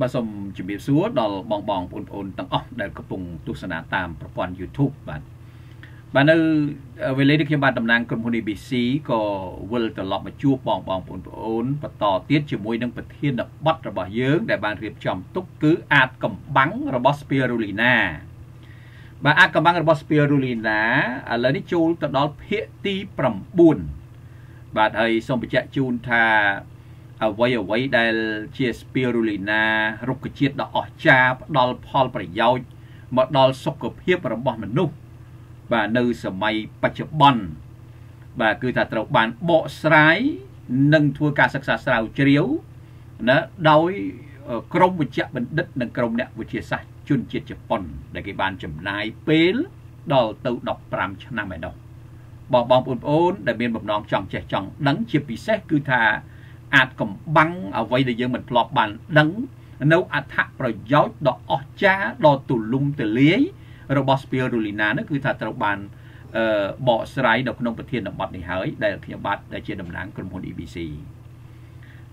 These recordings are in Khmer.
បាទសូមជម្រាបសួរដល់បងបងប្អូនប្អូនទាំងអស់ដែលកំពុងទស្សនាតាមប្រព័ន្ធ YouTube បាទបាទនៅវេលានេះខ្ញុំបាទតំណាងក្រុមហ៊ុន ABC ក៏វិលត្រឡប់មកជួបបងបងប្អូនប្អូនបន្តទៀតជាមួយនឹងប្រធានបទរបស់យើងដែលបានរៀបចំទុកគឺអាចកំបាំងរបស់ Spirulina បាទអាចកំបាំងរបស់ Spirulina ឥឡូវនេះចូលទៅដល់ភាគទី9បាទហើយសូមបញ្ជាក់ជូនថា អ្វីអ្វីដែលជា spirulina រុក្ខជាតិដ៏អស្ចារ្យផ្ដល់ផលប្រយោជន៍មកដល់សុខភាពរបស់មនុស្សបាទនៅសម័យបច្ចុប្បន្នបាទគឺថាត្រូវបានបកស្រាយនិងធ្វើការសិក្សាស្រាវជ្រាវណាដោយក្រមវិជ្ជបណ្ឌិតនិងក្រមអ្នកវិទ្យាសាស្ត្រជនជាតិជប៉ុន ដែលគេបានចំណាយពេលដល់ទៅ15ឆ្នាំឯនោះបងបងប្អូនដែលមានបំណងចង់ចេះចង់ដឹងជាពិសេសគឺថា អាចកំបាំងអ្វីដែលយើងមិនធ្លាប់បានដឹងនៅអត្ថប្រយោជន៍ដ៏អស្ចារ្យដ៏ទូលំទូលាយរបស់ spirulina នោះគឺថាត្រូវបានអឺបកស្រាយនៅក្នុងប្រធានបទនេះហើយដែលខ្ញុំបាទដែលជាតំណាងក្រុមហ៊ុន EBC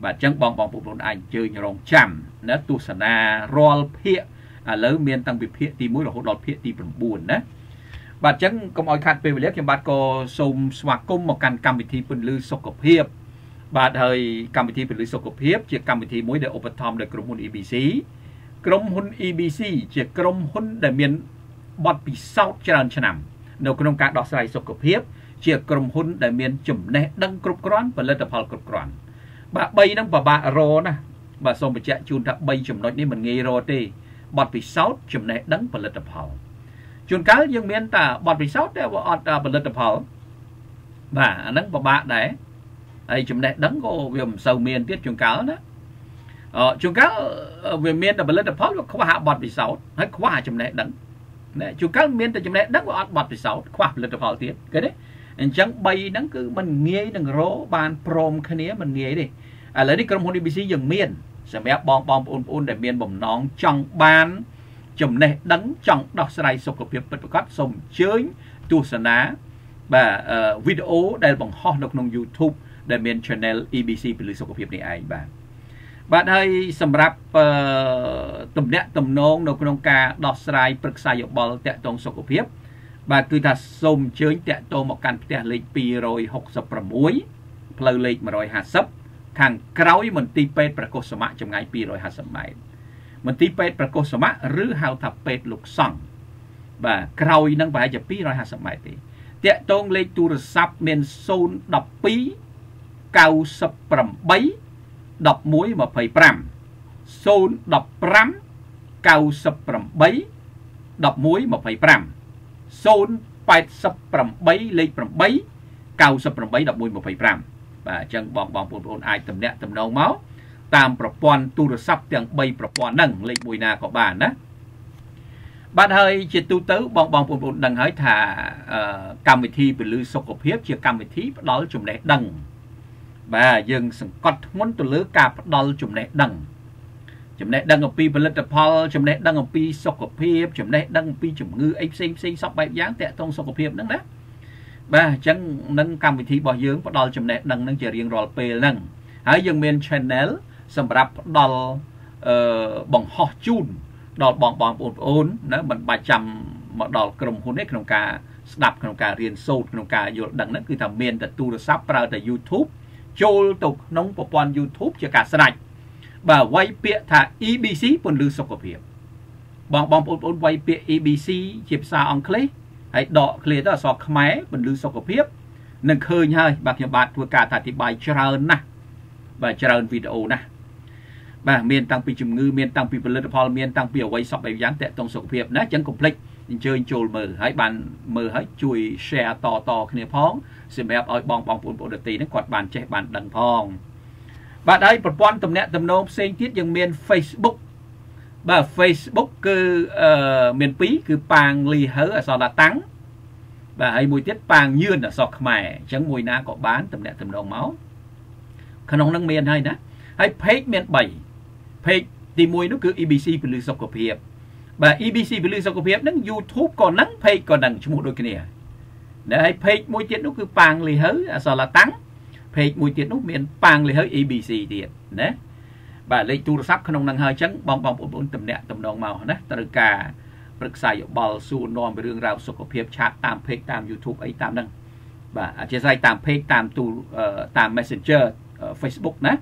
បាទអញ្ចឹងបងបងប្អូនអាចអញ្ជើញរងចាំណាទស្សនារាល់ភាគឥឡូវមានតាំងពីភាគទី1រហូតដល់ភាគទី9ណាបាទអញ្ចឹងកុំឲ្យខាត់ពេលវេលាខ្ញុំបាទក៏សូមស្វាគមន៍មកកាន់កម្មវិធីពន្លឺសុខភាព បាទហើយកម្មវិធីពលិសុខភាពជាកម្មវិធីមួយដែលឧបត្ថម្ភដោយក្រុមហ៊ុន EBC ក្រុមហ៊ុន EBC ជាក្រុមហ៊ុនដែលមានបទពិសោធន៍ច្រើនឆ្នាំនៅក្នុងការដោះស្រាយសុខភាព ជាក្រុមហ៊ុនដែលមានចំណេះដឹងគ្រប់គ្រាន់ផលិតផលគ្រប់គ្រាន់បាទ3ហ្នឹងពិបាករណាបាទសូមបញ្ជាក់ជូនថា3ចំណុចនេះមិនងាយរកទេបទពិសោធន៍ចំណេះដឹងផលិតផលជួនកាលយើងមានតែបទពិសោធន៍តែអត់ផលិតផលបាទអាហ្នឹងពិបាកដែរ ហើយចំណេះដឹងក៏វាមិនសូវមានទៀតជួនកាលណាអឺជួនកាលវាមានតែផលិតផលវាខ្វះបទពិសោធន៍ហើយខ្វះចំណេះដឹងណាជួនកាលមានតែចំណេះដឹងវាអត់បទពិសោធន៍ខ្វះផលិតផលទៀតឃើញទេអញ្ចឹង3ហ្នឹងគឺมันងាយនឹងរកបានព្រមគ្នាมันងាយទេឥឡូវនេះក្រុមហ៊ុន ABC យើងមានសម្រាប់បងបងប្អូនប្អូនដែលមានបំណងចង់បានចំណេះដឹងចង់ដោះស្រាយសុខភាពពិតប្រាកដសូមអញ្ជើញទស្សនាបាទវីដេអូដែលបង្ហោះនៅក្នុង YouTube ដែលមាន channel EBC ពលិសុខភាពនេះឯងបាទបាទហើយសម្រាប់តំណាក់តំណងនៅក្នុងការដោះស្រាយប្រឹក្សាយោបល់តាក់ទងសុខភាព បាទគឺថាសូមអញ្ជើញតាក់ទងមកកាន់ផ្ទះលេខ266ផ្លូវលេខ150ខាងក្រោយមន្ទីរពេទ្យប្រកុសសមៈចម្ងាយ250ម៉ែត្រមន្ទីរពេទ្យប្រកុសសមៈឬហៅថាពេទ្យលោកសង្ឃបាទក្រោយនឹងប្រហែលជា250ម៉ែត្រទេតាក់ទងលេខទូរស័ព្ទមាន012 98 11 25 015 98 11 25លេខ8 98 1125បាទអញ្ចឹងបងបងប្អូនអាចតំណាក់តំណងមកតាមប្រព័ន្ធទូរស័ព្ទទាំង3ប្រព័ន្ធហ្នឹងលេខមួយណាក៏បានណាបាទហើយជាទូទៅបងបងប្អូនដឹងហើយថាកម្មវិធីពលឺសុខភាព ជាកម្មវិធីផ្ដល់ចំណេះដឹង បាទយើងសង្កត់ធ្ងន់ទៅលើការផ្ដល់ចំណេះដឹងចំណេះដឹងអំពីផលិតផលចំណេះដឹងអំពីសុខភាពចំណេះដឹងអំពីជំងឺអីផ្សេងផ្សេងសពបែបយ៉ាងតាក់ទងសុខភាពហ្នឹងណាបាទអញ្ចឹងនឹងកម្មវិធីរបស់យើងផ្ដល់ចំណេះដឹងហ្នឹងជារៀងរាល់ពេលហ្នឹងហើយយើងមាន channel សម្រាប់ផ្ដល់អឺបង្ហោះជូនដល់បងបងប្អូនណាមិនបាច់ចាំមកដល់ក្រុមហ៊ុនទេក្នុងការស្ដាប់ក្នុងការរៀនសូត្រក្នុងការយល់ដឹងហ្នឹងគឺថាមានតែទូរស័ព្ទប្រើតែ YouTube ចូលទៅក្នុងប្រព័ន្ធ YouTube ជាការស្រេចបាទវាយពាក្យថា EBC ពន្លឺសុខភាពបងបងប្អូនវាយពាក្យ EBC ជាភាសាអង់គ្លេសហើយដកឃ្លាទៅអក្សរខ្មែរពន្លឺសុខភាពនឹងឃើញហើយបាទខ្ញុំបាទធ្វើការអធិប្បាយច្រើនណាស់បាទច្រើនវីដេអូណាស់បាទមានតាំងពីជំងឺមានតាំងពីផលិតផលមានតាំងពីអវ័យសពអីយ៉ាងតកតងសុខភាពណាអញ្ចឹងកុំភ្លេច អញ្ជើញចូលមើលហើយបានមើលហើយជួយ share តតគ្នាផងសម្រាប់ឲ្យបងបងប្អូនប្អូនដទៃហ្នឹងគាត់បានចេះបានដឹងផងបាទហើយប្រព័ន្ធទំនាក់ទំនងផ្សេងទៀតយើងមាន Facebook បាទ Facebook គឺអឺមាន2គឺប៉ាងលីហើអសរឡាតាំងបាទហើយមួយទៀតប៉ាងញឿនអសរខ្មែរអញ្ចឹងមួយណាក៏បានទំនាក់ទំនងមកក្នុងនឹងមានហើយណាហើយ page មាន3 page ទី1នោះគឺ EBC ពលិសុខភាព បាទ EBC ពលិសុខភាពហ្នឹង YouTube ក៏ហ្នឹង page ក៏ហ្នឹងឈ្មោះដូចគ្នាណាហើយ page មួយទៀតនោះគឺប៉ាងលីហើអសរឡាតាំង page មួយទៀតនោះមានប៉ាងលីហើ ABC ទៀតណាបាទលេខទូរស័ព្ទក្នុងនឹងហើយអញ្ចឹងបងបងប្អូនទំនាក់ទំនងមកណាត្រូវការប្រឹក្សាយោបល់សួរនាំពីរឿងរ៉ាវសុខភាពឆាតតាម page តាម YouTube អីតាមហ្នឹងបាទអធិស្ឋានតាម page តាមទូតាម Messenger Facebook ណា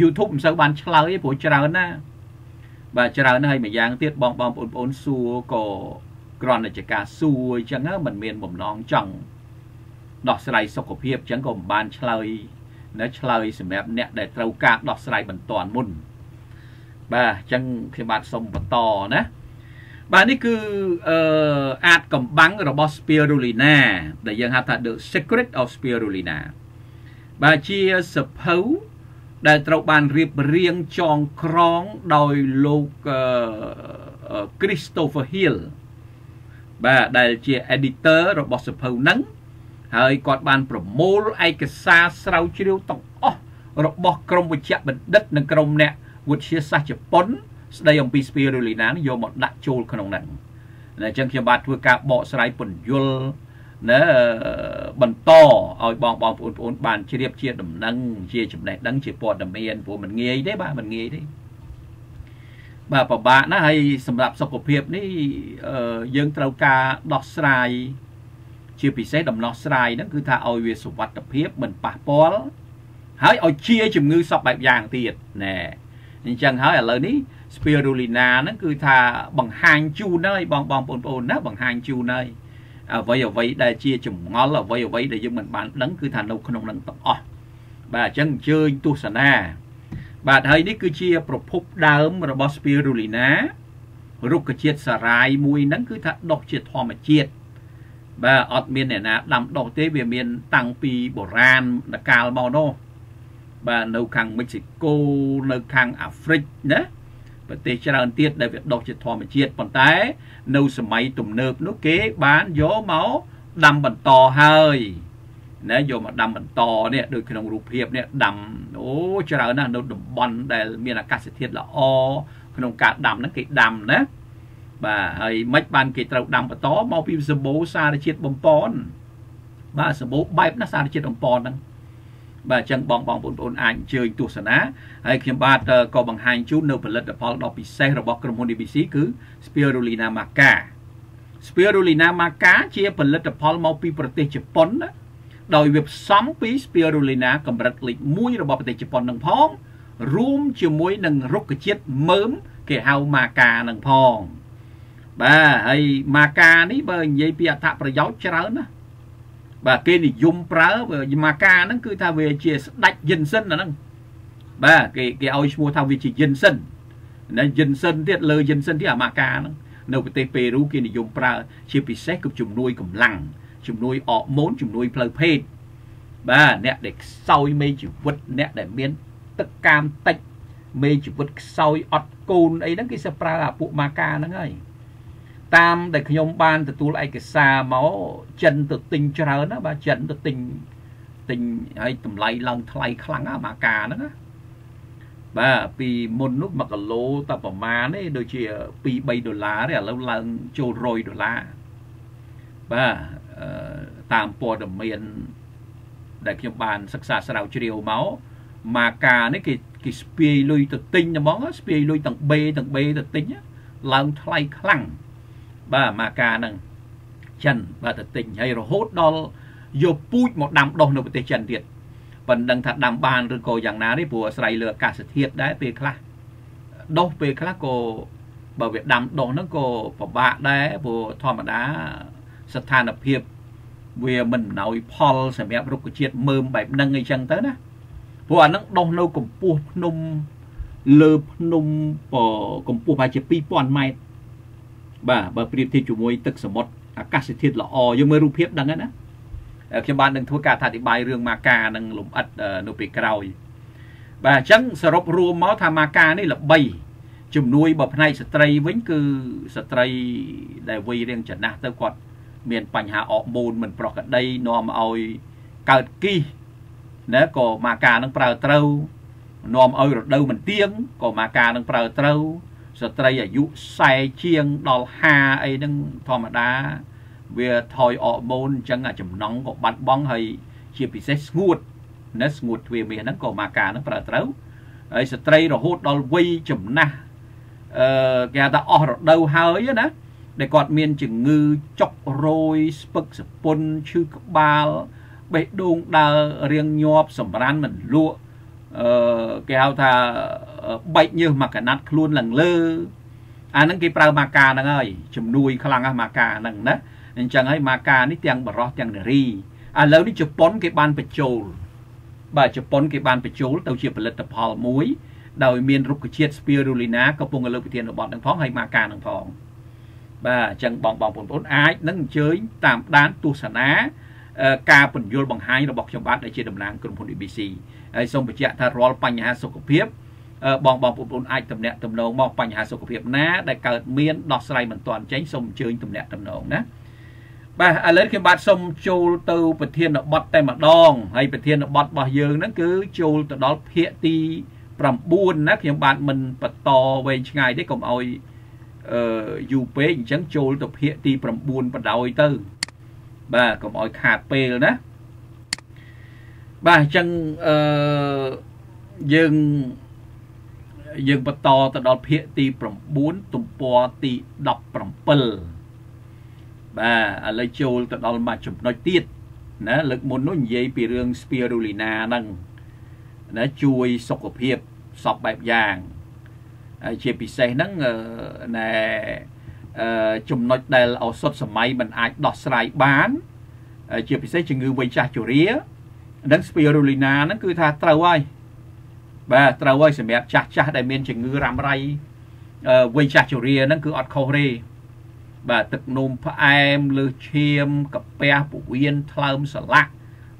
YouTube មិនសូវបានឆ្លើយទេព្រោះច្រើនណា បាទច្រើនហើយម្យ៉ាងទៀតបងបងប្អូនប្អូនសួរក៏គ្រាន់តែជាការសួរអញ្ចឹងมันមានបំណងចង់ដោះស្រាយសុខភាពអញ្ចឹងក៏មិនបានឆ្លើយនៅឆ្លើយសម្រាប់អ្នកដែលត្រូវការដោះស្រាយបន្ទាន់មុនបាទអញ្ចឹងខ្ញុំបាទសូមបន្តណាបាទនេះគឺអឺអាតកំបាំងរបស់ spirulina ដែលយើងហៅថា the secret of spirulina បាទជាសភៅ ដែលត្រូវបានរៀបរៀងចងក្រងដោយលោក Christopher Hill បាទដែលជា editor របស់សភៅហ្នឹងហើយគាត់បានប្រមូលឯកសារស្រាវជ្រាវទាំងអស់របស់ក្រមវិជ្ជបណ្ឌិតនិងក្រមអ្នកវិទ្យាសាស្ត្រជប៉ុន ស្ដីអំពី spirulina យកមកដាក់ចូលក្នុងហ្នឹងអញ្ចឹងខ្ញុំបាទធ្វើការបកស្រាយពន្យល់ ណាបន្តឲ្យបងបងប្អូនប្អូនបានជ្រាបជាដំណឹងជាចំណេះដឹងជាព័ត៌មានព្រោះมันងាយទេបាទมันងាយទេបាទពិបាកណាស់ហើយសម្រាប់សុខភាពនេះយើងត្រូវការដោះស្រាយជាពិសេសដំណោះស្រាយហ្នឹងគឺថាឲ្យវាសុវត្ថិភាពមិនប៉ះពាល់ហើយឲ្យជាជំងឺសពបែបយ៉ាងទៀតណែអញ្ចឹងហើយឥឡូវនេះ spirulina ហ្នឹងគឺថាបង្ហាញជូនហើយបងបងប្អូនប្អូនណាបង្ហាញជូនហើយ អ្វីអ្វីដែលជាចម្ងល់អ្វីអ្វីដែលយើងមិនបានដឹងគឺថានៅក្នុងនឹងទាំងអស់បាទអញ្ចឹងអញ្ជើញទស្សនាបាទហើយនេះគឺជាប្រភពដើមរបស់ spirulina រុក្ខជាតិសារាយមួយហ្នឹងគឺថាដុះជាធម្មជាតិបាទអត់មានអ្នកណាដាំដុះទេវាមានតាំងពីបុរាណកាលមកនោះបាទនៅខាងមិចស៊ីកូនៅខាងអាហ្វ្រិកណា ប្រទេសច្រើនទៀតដែលវាដុះជាធម្មជាតិប៉ុន្តែនៅសម័យទំនើបនោះគេបានយកមកដាំបន្តហើយណាយកមកដាំបន្តនេះដូចក្នុងរូបភាពនេះដាំអូច្រើនណាស់នៅតំបន់ដែលមានអាកាសធាតុល្អក្នុងការដាំហ្នឹងគេដាំណាបាទហើយមិនបានគេត្រូវដាំបន្តមកពីសម្បូរសារជាតិបំពន់បាទសម្បូរបែបណាសារជាតិបំពន់ហ្នឹង បាទអញ្ចឹងបងបងប្អូនអាចអញ្ជើញទស្សនាហើយខ្ញុំបាទក៏បង្ហាញជូននៅផលិតផលដ៏ពិសេសរបស់ក្រុមហ៊ុន DBC គឺ Spirulina maca Spirulina maca ជាផលិតផលមកពីប្រទេសជប៉ុនណាដោយវាផ្សំពី Spirulina កម្រិតលេខ1របស់ប្រទេសជប៉ុននឹងផងរួមជាមួយនឹងរុក្ខជាតិមើមគេហៅ maca នឹងផងបាទហើយម៉ាកានេះបើនិយាយពីអត្ថប្រយោជន៍ច្រើនណា បាទគេនិយមប្រើម៉ាកាហ្នឹងគឺថាវាជាស្ដាច់យិនសិនអាហ្នឹងបាទគេគេឲ្យឈ្មោះថាវាជាយិនសិនណាយិនសិនទៀតលើយិនសិនទៀតអាម៉ាកាហ្នឹងនៅប្រទេសពេរូគេនិយមប្រើ ជាពិសេសគឺជំនួយកម្លាំងជំនួយអរម៉ូនជំនួយផ្លូវភេទបាទអ្នកដែលខ្សោយមេជីវិតអ្នកដែលមាន ទឹកកាមតិចមេជីវិតខ្សោយអត់កូនអីហ្នឹងគេ sẽ ប្រើអាពួកម៉ាកាហ្នឹងហើយ តាមដែលខ្ញុំបានទទួលឯកសារមកចិនទៅទិញច្រើនណាបាទចិនទៅទិញទិញហើយតម្លៃឡើងថ្លៃខ្លាំងណាម៉ាកាហ្នឹងណាបាទពីមុននោះ1គីឡូតែប្រមាណទេដូចជា2 3ដុល្លារទេឥឡូវឡើងចូល100ដុល្លារបាទតាមព័ត៌មានដែលខ្ញុំបានសិក្សាស្រាវជ្រាវមកម៉ាកានេះគេគេស្ពាយលុយទៅទិញហ្មងស្ពាយលុយទាំងបេទាំងបេទៅទិញឡើងថ្លៃខ្លាំង បាទម៉ាកាហ្នឹងចិនបាទទៅទិញហើយរហូតដល់យកពូជមកដាំដុះនៅប្រទេសចិនទៀតប៉ុន្តែថាដាំបានឬក៏យ៉ាងណានេះព្រោះអាស្រ័យលើអាកាសធាតុដែរពេលខ្លះដុះពេលខ្លះក៏បើវាដាំដុះហ្នឹងក៏ពិបាកដែរព្រោះធម្មតាស្ថានភាពវាមិនអំណោយផលសម្រាប់រុក្ខជាតិមើមបែបហ្នឹងអីចឹងទៅណាព្រោះអាហ្នឹងដុះនៅកម្ពស់ភ្នំលើភ្នំកម្ពស់ប្រហែលជា2000ម៉ែត្រ បាទបើប្រៀបធៀបជាមួយទឹកសមុទ្រអាកាសធាតុល្អយើងមើលរូបភាពដឹងហើយណាខ្ញុំបាននឹងធ្វើការអធិប្បាយរឿងម៉ាកានិងលំអិតនៅពេលក្រោយបាទអញ្ចឹងសរុបរួមមកថាម៉ាកានេះល្បីជំនួយបើផ្នែកស្ត្រីវិញគឺស្ត្រីដែលវ័យរៀងចំណាស់ទៅគាត់មានបញ្ហាអរម៉ូនមិនប្រក្រតីនាំឲ្យកើតគីសណាក៏ម៉ាកានឹងប្រើត្រូវនាំឲ្យរដូវមិនទៀងក៏ម៉ាកានឹងប្រើត្រូវ ស្ត្រីអាយុ40ជាងដល់50អីហ្នឹងធម្មតា វាថយអរម៉ូនអញ្ចឹងចំណង់ក៏បាត់បង់ហើយជាពិសេសស្ងួតណាស្ងួតទ្វាមាសហ្នឹងក៏មកការហ្នឹងប្រើត្រូវហើយស្ត្រីរហូតដល់វ័យចំណាស់អឺគេហៅថាអស់រដូវហើយណាដែលគាត់មានជំងឺចុករយស្ពឹកសពុនឈឺក្បាលបេះដូងដើររៀងញាប់សម្រានមិនលក់អឺគេហៅថា បែកញើសមកកណាត់ខ្លួនឡើងលើអាហ្នឹងគេប្រើម៉ាកាហ្នឹងហើយជំនួយខ្លាំងណាស់ម៉ាកាហ្នឹងណាអញ្ចឹងហើយម៉ាកានេះទាំងបរោះទាំងនារីឥឡូវនេះជប៉ុនគេបានបញ្ចូលបាទជប៉ុនគេបានបញ្ចូលទៅជាផលិតផលមួយដោយមានរុក្ខជាតិ spirulina កំពុងលើកវិធានបទនឹងផងហើយម៉ាកានឹងផងបាទអញ្ចឹងបងបងប្អូនអាចនឹងអញ្ជើញតាមដានទស្សនាការពន្យល់បង្ហាញរបស់ខ្ញុំបាទដែលជាតំណាងក្រុមហ៊ុន ABC ហើយសូមបញ្ជាក់ថារាល់បញ្ហាសុខភាព បងបងប្អូនអាចតំណាក់តំណងមកបញ្ហាសុខភាពណាដែលកើតមានដោះស្រាយមិនទាន់ចេញសូមអញ្ជើញតំណាក់តំណងណាបាទឥឡូវខ្ញុំបាទសូមចូលទៅប្រធានបទតែម្ដងហើយប្រធានបទរបស់យើងហ្នឹងគឺចូលទៅដល់ភាគទី9ណាខ្ញុំបាទមិនបន្តវែងឆ្ងាយទេកុំឲ្យអឺយូរពេកអញ្ចឹងចូលទៅភាគទី9បដ ாய் ទៅ បាទកុំឲ្យខាតពេលណាបាទអញ្ចឹងអឺយើង យើងបន្តទៅដល់ភាគទី9ទំព័រទី17បាទឥឡូវចូលទៅដល់មួយចំណុចទៀតណាលើកមុននោះនិយាយពីរឿង spirulina ហ្នឹងណាជួយសុខភាពសពបែបយ៉ាងហើយជាពិសេសហ្នឹងណែចំណុចដែលឱសថសម័យមិនអាចដោះស្រាយបានជាពិសេសជំងឺវ័យចាស់ជរានិង spirulina ហ្នឹងគឺថាត្រូវហើយ បាទត្រូវហើយសម្រាប់ចាស់ចាស់ដែលមានជំងឺរ៉ាំរ៉ៃវ័យចាស់ជរាហ្នឹងគឺអត់ខុសទេបាទទឹកនោមផ្អែមលើសឈាមកាពះពវៀនថ្លើមស្រឡាក់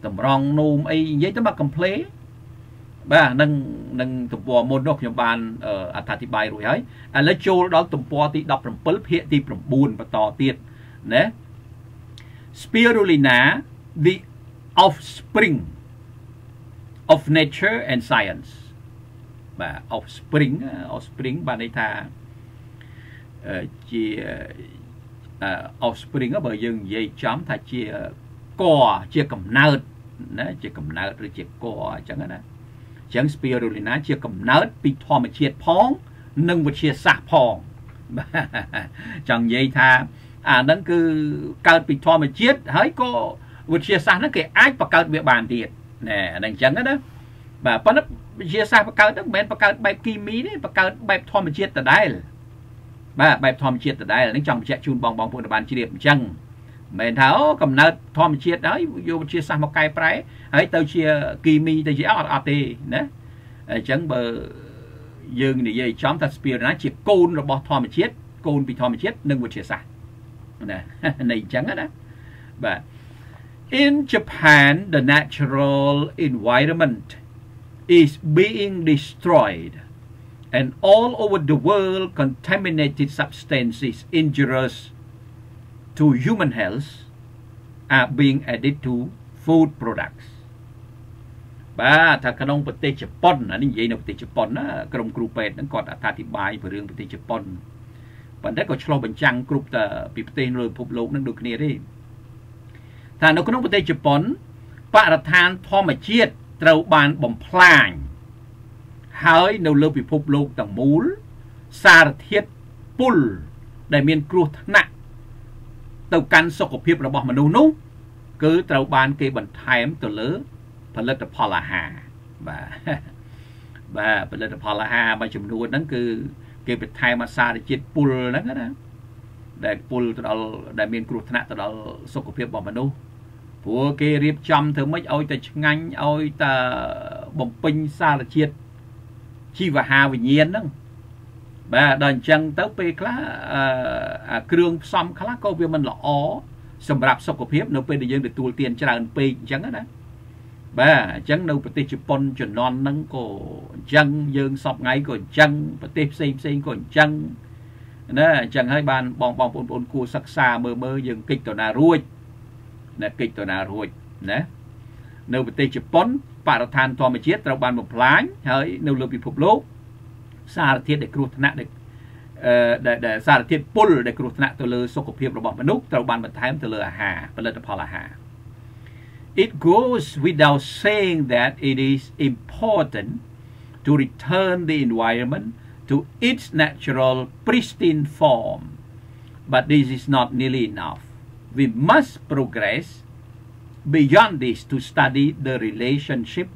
តម្រង់នោមអីនិយាយទៅមកកំ pl េបាទនឹងនឹងទំព័រមុននោះខ្ញុំបានអត្ថាធិប្បាយរួចហើយឥឡូវចូលដល់ទំព័រទី17ភាគទី9បន្តទៀតណា Spirulina the offspring of nature and science បាទ offspring offspring បានន័យថាជា offspring បើយើងនិយាយចំថាជាកជាកំណើតណាជាកំណើតឬជាកអញ្ចឹងណាអញ្ចឹង spirulina ជាកំណើតពីធម្មជាតិផង និងវិទ្យាសាស្ត្រផងចង់និយាយថាអាហ្នឹងគឺកើតពីធម្មជាតិហើយក៏វិទ្យាសាស្ត្រហ្នឹងគេអាចបង្កើតវាបានទៀតណែអាហ្នឹងអញ្ចឹងណាបាទប៉ុន្តែ វិទ្យាសាស្ត្របង្កើតហ្នឹងមិនមែនបង្កើតបែបគីមីទេបង្កើតបែបធម្មជាតិដដែលបាទបែបធម្មជាតិដដែលហ្នឹងចង់បញ្ជាក់ជូនបងបងប្អូនបានជ្រាបអញ្ចឹងមិនមែនថាអូកំណើតធម្មជាតិហើយយកវិទ្យាសាស្ត្រមកកែប្រែហើយទៅជាគីមីទៅជាអត់អត់ទេណាអញ្ចឹងបើយើងនិយាយចំថា spirulina ជាកូនរបស់ធម្មជាតិកូនពីធម្មជាតិនិងវិទ្យាសាស្ត្រណានៃអញ្ចឹងណាបាទ In Japan the natural environment is being destroyed and all over the world contaminated substances injurious to human health are being added to food products បាទថាក្នុងប្រទេសជប៉ុនអានេះនិយាយនៅប្រទេសជប៉ុនណាក្រុមគ្រូពេទ្យហ្នឹងគាត់អត្ថាធិប្បាយពីរឿងប្រទេសជប៉ុនប៉ុន្តែក៏ឆ្លោះបញ្ចាំងគ្រប់តែពីប្រទេសលើពិភពលោកនឹងដូចគ្នាទេថានៅក្នុងប្រទេសជប៉ុនបរិស្ថានធម្មជាតិ ត្រូវបានបំផ្លាញហើយនៅលើពិភពលោកទាំងមូលសារធាតុពុលដែលមានគ្រោះថ្នាក់ទៅកាន់សុខភាពរបស់មនុស្សនោះគឺត្រូវបានគេបន្ថែមទៅលើផលិតផលអាហារបាទបាទផលិតផលអាហារមួយចំនួនហ្នឹងគឺគេបន្ថែមអាសារជាតិពុលហ្នឹងណាដែលពុលទៅដល់ដែលមានគ្រោះថ្នាក់ទៅដល់សុខភាពរបស់មនុស្ស ព្រោះគេរៀបចំធ្វើម៉េចឲ្យតែឆ្ងាញ់ឲ្យតែបំពេញសារជាតិជីវហាវិញ្ញាណហ្នឹងបាទដល់អញ្ចឹងទៅពេលខ្លះអាគ្រឿងផ្សំខ្លះក៏វាមិនល្អសម្រាប់សុខភាពនៅពេលដែលយើងទទួលទានច្រើនពេកអញ្ចឹងណាបាទអញ្ចឹងនៅប្រទេសជប៉ុនជំនាន់ហ្នឹងក៏អញ្ចឹងយើងសពថ្ងៃក៏អញ្ចឹងប្រទេសផ្សេងផ្សេងក៏អញ្ចឹងណាអញ្ចឹងហើយបានបងបងប្អូនប្អូនគួរសិក្សាមើលមើលយើងកិច្ចទៅណារួច ណាកិច្ចទៅណារួចណានៅប្រទេសជប៉ុនបរិស្ថានធម្មជាតិត្រូវបានបំផ្លាញហើយនៅលើពិភពលោកសារធាតុដែលគ្រោះថ្នាក់ដែលដែលសារធាតុពុលដែលគ្រោះថ្នាក់ទៅលើសុខភាពរបស់មនុស្សត្រូវបានបន្ថែមទៅលើអាហារផលិតផលអាហារ It goes without saying that it is important to return the environment to its natural pristine form. But this is not nearly enough. We must progress beyond this to study the relationship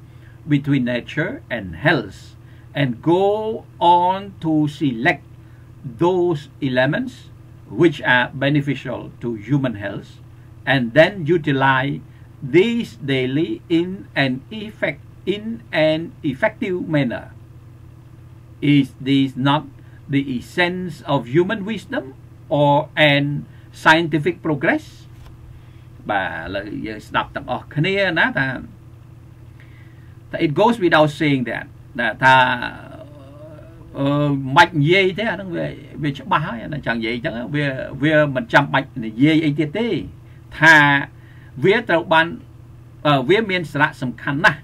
between nature and health and go on to select those elements which are beneficial to human health and then utilize these daily in an effect in an effective manner. Is this not the essence of human wisdom or an scientific progress បាទឥឡូវយើងស្ដាប់ទាំងអស់គ្នាណាថា it goes without saying that ថាអឺមិនបាច់និយាយទេអាហ្នឹងវាវាច្បាស់ហើយអាចង់និយាយអញ្ចឹងវាវាមិនចាំបាច់និយាយអីទៀតទេថាវាត្រូវបានវាមានសារៈសំខាន់ណាស់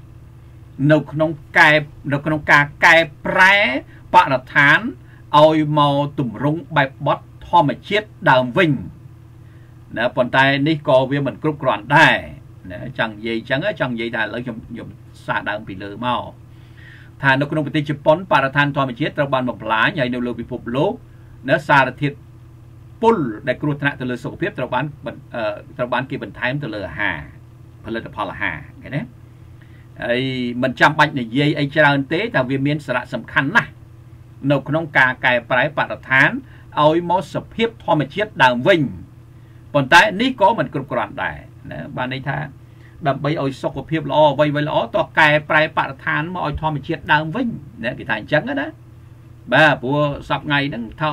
នៅក្នុងកែនៅក្នុងការកែប្រែបរិស្ថានឲ្យមកទម្រង់បែបបត់ធម្មជាតិដើមវិញ ណាប៉ុន្តែនេះក៏វាមិនគ្រប់គ្រាន់ដែរណាចង់និយាយអញ្ចឹងចង់និយាយថាឥឡូវខ្ញុំខ្ញុំសារដើមពីលើមកថានៅក្នុងប្រទេសជប៉ុនបរិស្ថានធម្មជាតិត្រូវបានបំផ្លាញហើយនៅលើពិភពលោកនៅសារធាតុពុលដែលគ្រោះថ្នាក់ទៅលើសុខភាពត្រូវបានត្រូវបានគេបន្ថែមទៅលើអាហារផលិតផលអាហារឃើញទេហើយមិនចាំបាច់និយាយអីច្រើនទេតែវាមានសារៈសំខាន់ណាស់នៅក្នុងការកែប្រែបរិស្ថានឲ្យមកសភាពធម្មជាតិដើមវិញ ប៉ុន្តែនេះក៏មិនគ្រប់គ្រាន់ដែរណាបានន័យថាដើម្បីឲ្យសុខភាពល្អអ្វីៗល្អតោះកែប្រែបរិស្ថានមកឲ្យធម្មជាតិដើមវិញណាគេថាអញ្ចឹងណាបាទព្រោះសប្ងៃហ្នឹងថា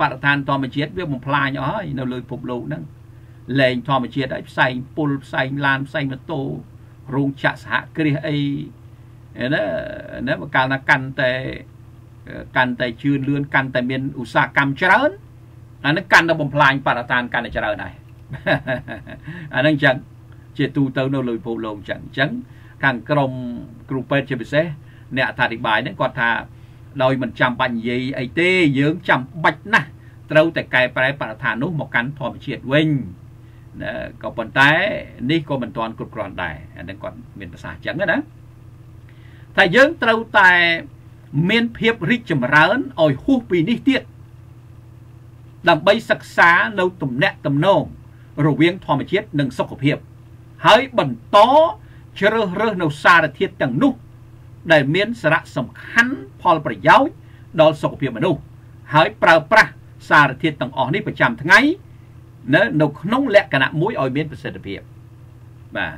បរិស្ថានធម្មជាតិវាបំផ្លាញអស់ហើយនៅលើពិភពលោកហ្នឹងលែងធម្មជាតិហើយផ្សែងពុលផ្សែងឡានផ្សែងម៉ូតូរោងចក្រសហគ្រាសអីណាណាបើកាលណាកាន់តែកាន់តែជឿនលឿនកាន់តែមានឧស្សាហកម្មច្រើន អានឹងកាន់តែបំផ្លាញបរិស្ថានកាន់តែច្រើនដែរអានឹងចឹងជាទូទៅនៅលើពិភពលោកចឹងអញ្ចឹងខាងក្រមគ្រូពេទ្យជាពិសេសអ្នកអធិប្បាយហ្នឹងគាត់ថាដោយមិនចាំបាច់និយាយអីទេយើងចាំបាច់ណាស់ត្រូវតែកែប្រែបរិស្ថាននោះមកកាន់ធម្មជាតិវិញណាក៏ប៉ុន្តែនេះក៏មិនទាន់គ្រប់គ្រាន់ដែរអានឹងគាត់មានប្រសាសន៍អញ្ចឹងណាតែយើងត្រូវតែមានភាពរីកចម្រើនឲ្យហួសពីនេះទៀត ដើម្បីសិក្សានៅទំនាក់ទំនងរវាងធម្មជាតិនិងសុខភាព ហើយបន្តជ្រើសរើសនៅសារធាតុទាំងនោះ ដែលមានសារៈសំខាន់ផលប្រយោជន៍ដល់សុខភាពមនុស្សហើយប្រើប្រាស់សារធាតុទាំងអស់នេះប្រចាំថ្ងៃនៅនៅក្នុងលក្ខណៈមួយឲ្យមានប្រសិទ្ធភាពបា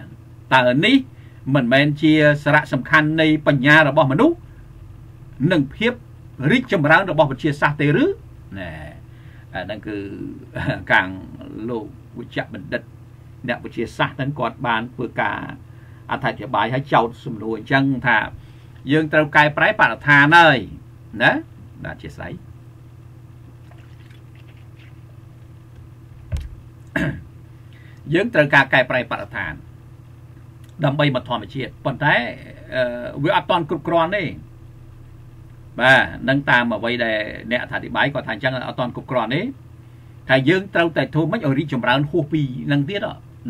ទតើនេះមិនមែនជាសារៈសំខាន់នៃបញ្ញារបស់មនុស្សនិងភាពរីកចម្រើនរបស់វិទ្យាសាស្ត្រទេឬណែអា ហ្នឹងគឺកាំងលោកវិជ្ជបណ្ឌិត អ្នកវិទ្យាសាស្ត្រហ្នឹងគាត់បានធ្វើការអធិប្បាយឲ្យចោតសំណួរអញ្ចឹងថា យើងត្រូវកែប្រែបរិស្ថានហើយណាបាទអធិស្ឋានយើងត្រូវការកែប្រែបរិស្ថានដើម្បីមកធម្មជាតិប៉ុន្តែវាអត់តន់គ្រប់គ្រាន់ទេ បាទនឹងតាមអ្វីដែលអ្នកអធិប្បាយគាត់ថាអញ្ចឹងអត់តន់គ្រប់គ្រាន់ទេថាយើងត្រូវតែធ្វើម៉េចឲ្យរីកចម្រើនហួសពីនឹងទៀត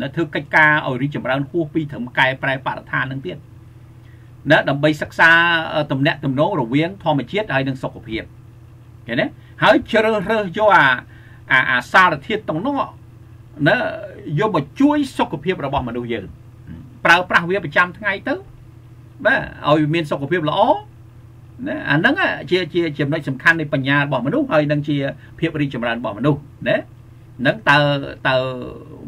ណាធ្វើកិច្ចការឲ្យរីកចម្រើនហួសពីត្រឹមកែប្រែបរិស្ថាននឹងទៀតណាដើម្បីសិក្សាតំណាក់តំណងរវាងធម្មជាតិហើយនិងសុខភាពឃើញទេហើយជ្រើសរើសយកអាអាអាសារធាតុទាំងនោះណាយកមកជួយសុខភាពរបស់មនុស្សយើងប្រើប្រាស់វាប្រចាំថ្ងៃទៅបាទឲ្យមានសុខភាពល្អ ណាអាហ្នឹងជាជាចំណុចសំខាន់នៃបញ្ញារបស់មនុស្សហើយនឹងជាភាពរីកចម្រើនរបស់មនុស្សណាហ្នឹងតើតើ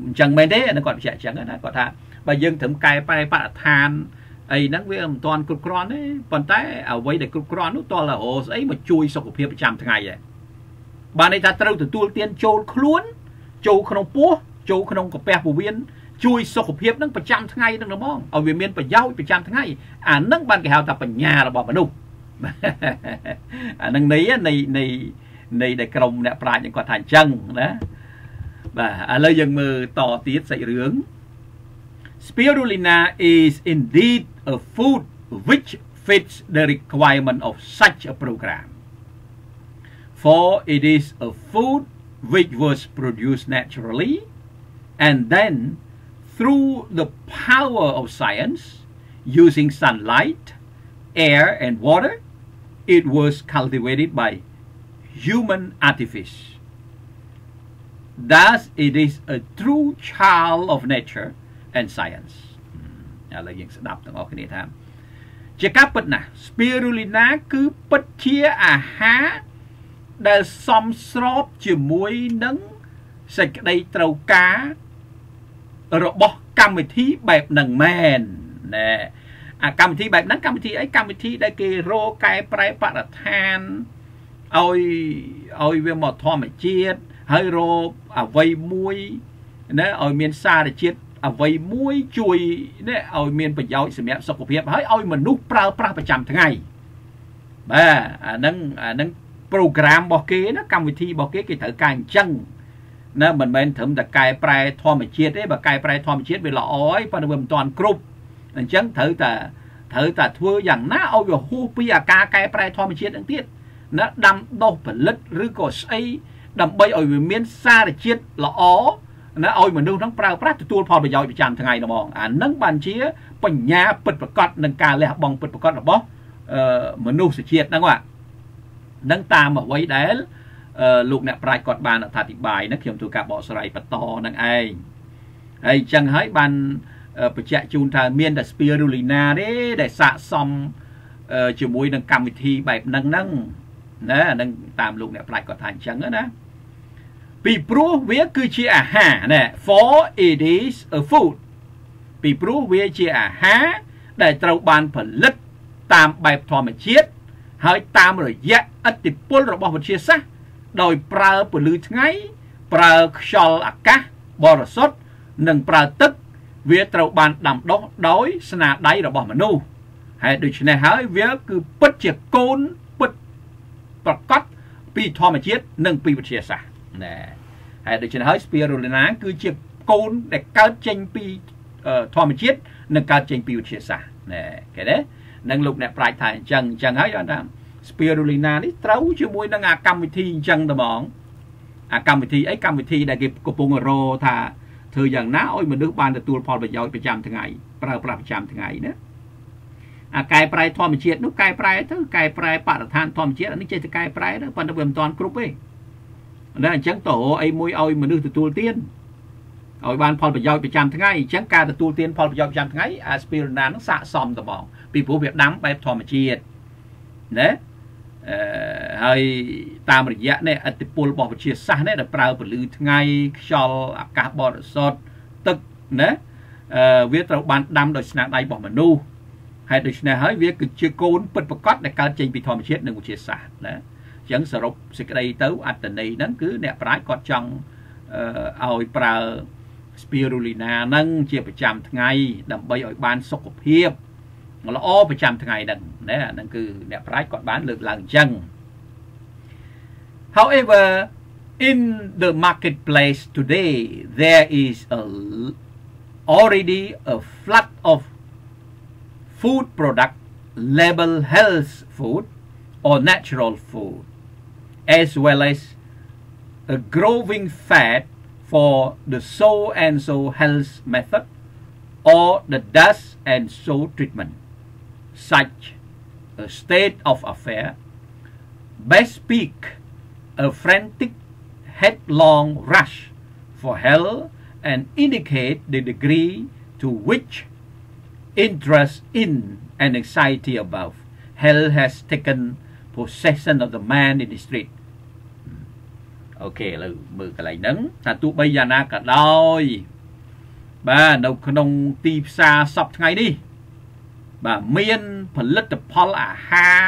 អញ្ចឹងមែនទេអាហ្នឹងគាត់បញ្ជាក់អញ្ចឹងណាគាត់ថាបើយើងត្រឹមកែប្រែបរិស្ថានអីហ្នឹងវាមិនទាន់គ្រប់គ្រាន់ទេប៉ុន្តែអ្វីដែលគ្រប់គ្រាន់នោះតើរោស្អីមកជួយសុខភាពប្រចាំថ្ងៃដែរបានន័យថាត្រូវទទួលទានចូលខ្លួន ចូលក្នុងពោះចូលក្នុងកាពះពោះវៀនជួយសុខភាពនឹងប្រចាំថ្ងៃនឹងហ្មងឲ្យវាមានប្រយោជន៍ប្រចាំថ្ងៃអានឹងបានគេហៅថាបញ្ញារបស់មនុស្ស អានឹងនៃនៃនៃនៃដែលក្រុមអ្នកប្រាជ្ញគាត់ថាអញ្ចឹងណាបាទឥឡូវយើងមើលតទៀតសាច់រឿង Spirulina is indeed a food which fits the requirement of such a program for it is a food which was produced naturally and then through the power of science using sunlight air and water it was cultivated by human artifice thus it is a true child of nature and science ឥឡូវយើងស្ដាប់ទាំងអស់គ្នាថាជាការពិតណាស់ spirulina គឺពិតជាអាហារដែលសមស្របជាមួយនឹងសេចក្តីត្រូវការរបស់កម្មវិធីបែបហ្នឹងមែនណែ អាកម្មវិធីបែបហ្នឹងកម្មវិធីអីកម្មវិធីដែលគេរកកែប្រែបរិស្ថានឲ្យឲ្យវាមកធម្មជាតិហើយរកអវ័យមួយណាឲ្យមានសារជាតិអវ័យមួយជួយនេះឲ្យមានប្រយោជន៍សម្រាប់សុខភាពហើយឲ្យមនុស្សប្រើប្រាស់ប្រចាំថ្ងៃបាទអាហ្នឹងអាហ្នឹង program របស់គេណាកម្មវិធីរបស់គេគេត្រូវការអញ្ចឹងណាមិនមែនត្រឹមតែកែប្រែធម្មជាតិទេបើកែប្រែធម្មជាតិវាល្អហើយប៉ុន្តែវាមិនទាន់គ្រប់ អញ្ចឹងត្រូវតែត្រូវតែធ្វើយ៉ាងណាឲ្យវាហួសពីអាការកែប្រែធម្មជាតិហ្នឹងទៀតណាដាំដុះផលិតឬក៏ស្អីដើម្បីឲ្យវាមានសារជាតិល្អណាឲ្យមនុស្សហ្នឹងប្រើប្រាស់ទទួលផលប្រយោជន៍ប្រចាំថ្ងៃហ្មងអានឹងបានជា បញ្ញាពិតប្រកបនឹងការលះបង់ពិតប្រកបរបស់មនុស្សជាតិហ្នឹងហ្នឹងតាមអ្វីដែលលោកអ្នកប្រាជ្ញគាត់បានអធិប្បាយណាខ្ញុំធ្វើការបកស្រាយបន្តនឹងឯងហើយអញ្ចឹងហើយបាន បញ្ជាក់ជូនថាមានតែ spirulina ទេដែលស័កសមជាមួយនឹងកម្មវិធីបែបហ្នឹងហ្នឹងណាហ្នឹងតាមលោកអ្នកប្រាជ្ញគាត់ថាអញ្ចឹងណាពីព្រោះវាគឺជាអាហារណា for it is a food ពីព្រោះវាជាអាហារដែលត្រូវបានផលិតតាមបែបធម្មជាតិហើយតាមរយៈឥទ្ធិពលរបស់វិទ្យាសាស្ត្រដោយប្រើពន្លឺថ្ងៃ ប្រើខ្យល់អាកាសបរិសុទ្ធនិងប្រើទឹក វាត្រូវបានដាំដុះដោយស្នាដៃរបស់មនុស្សហើយដូច្នេះហើយវាគឺពិតជាកូនពិតប្រកបពីធម្មជាតិនិងពីវិទ្យាសាស្ត្រណែហើយដូច្នេះហើយ spirulina គឺជាកូនដែលកើតចេញពីធម្មជាតិនិងកើតចេញពីវិទ្យាសាស្ត្រណែគេទេនឹងលោកអ្នកប្រាជ្ញថាអញ្ចឹងអញ្ចឹងហើយគាត់ថា spirulina នេះត្រូវជាមួយនឹងអាកម្មវិធីអញ្ចឹងតែហ្មងអាកម្មវិធីអីកម្មវិធីដែលគេកំពុងរោថា ធ្វើយ៉ាងណាឲ្យមនុស្សបានទទួលផលប្រយោជន៍ប្រចាំថ្ងៃប្រើប្រាស់ប្រចាំថ្ងៃណាអាកែប្រែធម្មជាតិនោះកែប្រែទៅកែប្រែបរិស្ថានធម្មជាតិអានេះចេះតែកែប្រែទៅប៉ុន្តែវាមិនតាន់គ្រប់ទេតែអញ្ចឹងតើអីមួយឲ្យមនុស្សទទួលទានឲ្យបានផលប្រយោជន៍ប្រចាំថ្ងៃអញ្ចឹងការទទួលទានផលប្រយោជន៍ប្រចាំថ្ងៃអា spirulina នឹងស័កសមត្បងពីព្រោះវាដាំបែបធម្មជាតិណាអឺ ហើយតាមរយៈនេះអតិពលរបស់វិទ្យាសាស្ត្រនេះដែលប្រើពលឺថ្ងៃខ្យល់អាកាសបរិសុទ្ធទឹកណាអឺវាត្រូវបានដាំដោយស្នាដៃរបស់មនុស្សហើយដូច្នេះហើយវាគឺជាកូនពិតប្រកបដែលកើតចេញពីធម្មជាតិនិងវិទ្យាសាស្ត្រណាអញ្ចឹងសរុបសេចក្តីទៅអត្តន័យហ្នឹងគឺអ្នកប្រាជ្ញគាត់ចង់ឲ្យប្រើ spirulina ហ្នឹងជាប្រចាំថ្ងៃដើម្បីឲ្យបានសុខភាព ល្អប្រចាំថ្ងៃហ្នឹងណាហ្នឹងគឺអ្នកប្រាជ្ញគាត់បានលើកឡើងអញ្ចឹង However in the marketplace today there is a already a flood of food product label health food or natural food as well as a growing fad for the so and so health method or the dust and so treatment such a state of affair best speak a frantic headlong rush for hell and indicate the degree to which interest in and anxiety about hell has taken possession of the man in the street អូខេឥឡូវមើលកន្លែងហ្នឹងថាទោះបីយ៉ាងណាក៏ដោយបាទនៅក្នុងទីផ្សារសពថ្ងៃនេះ បាទមានផលិតផលអាហារ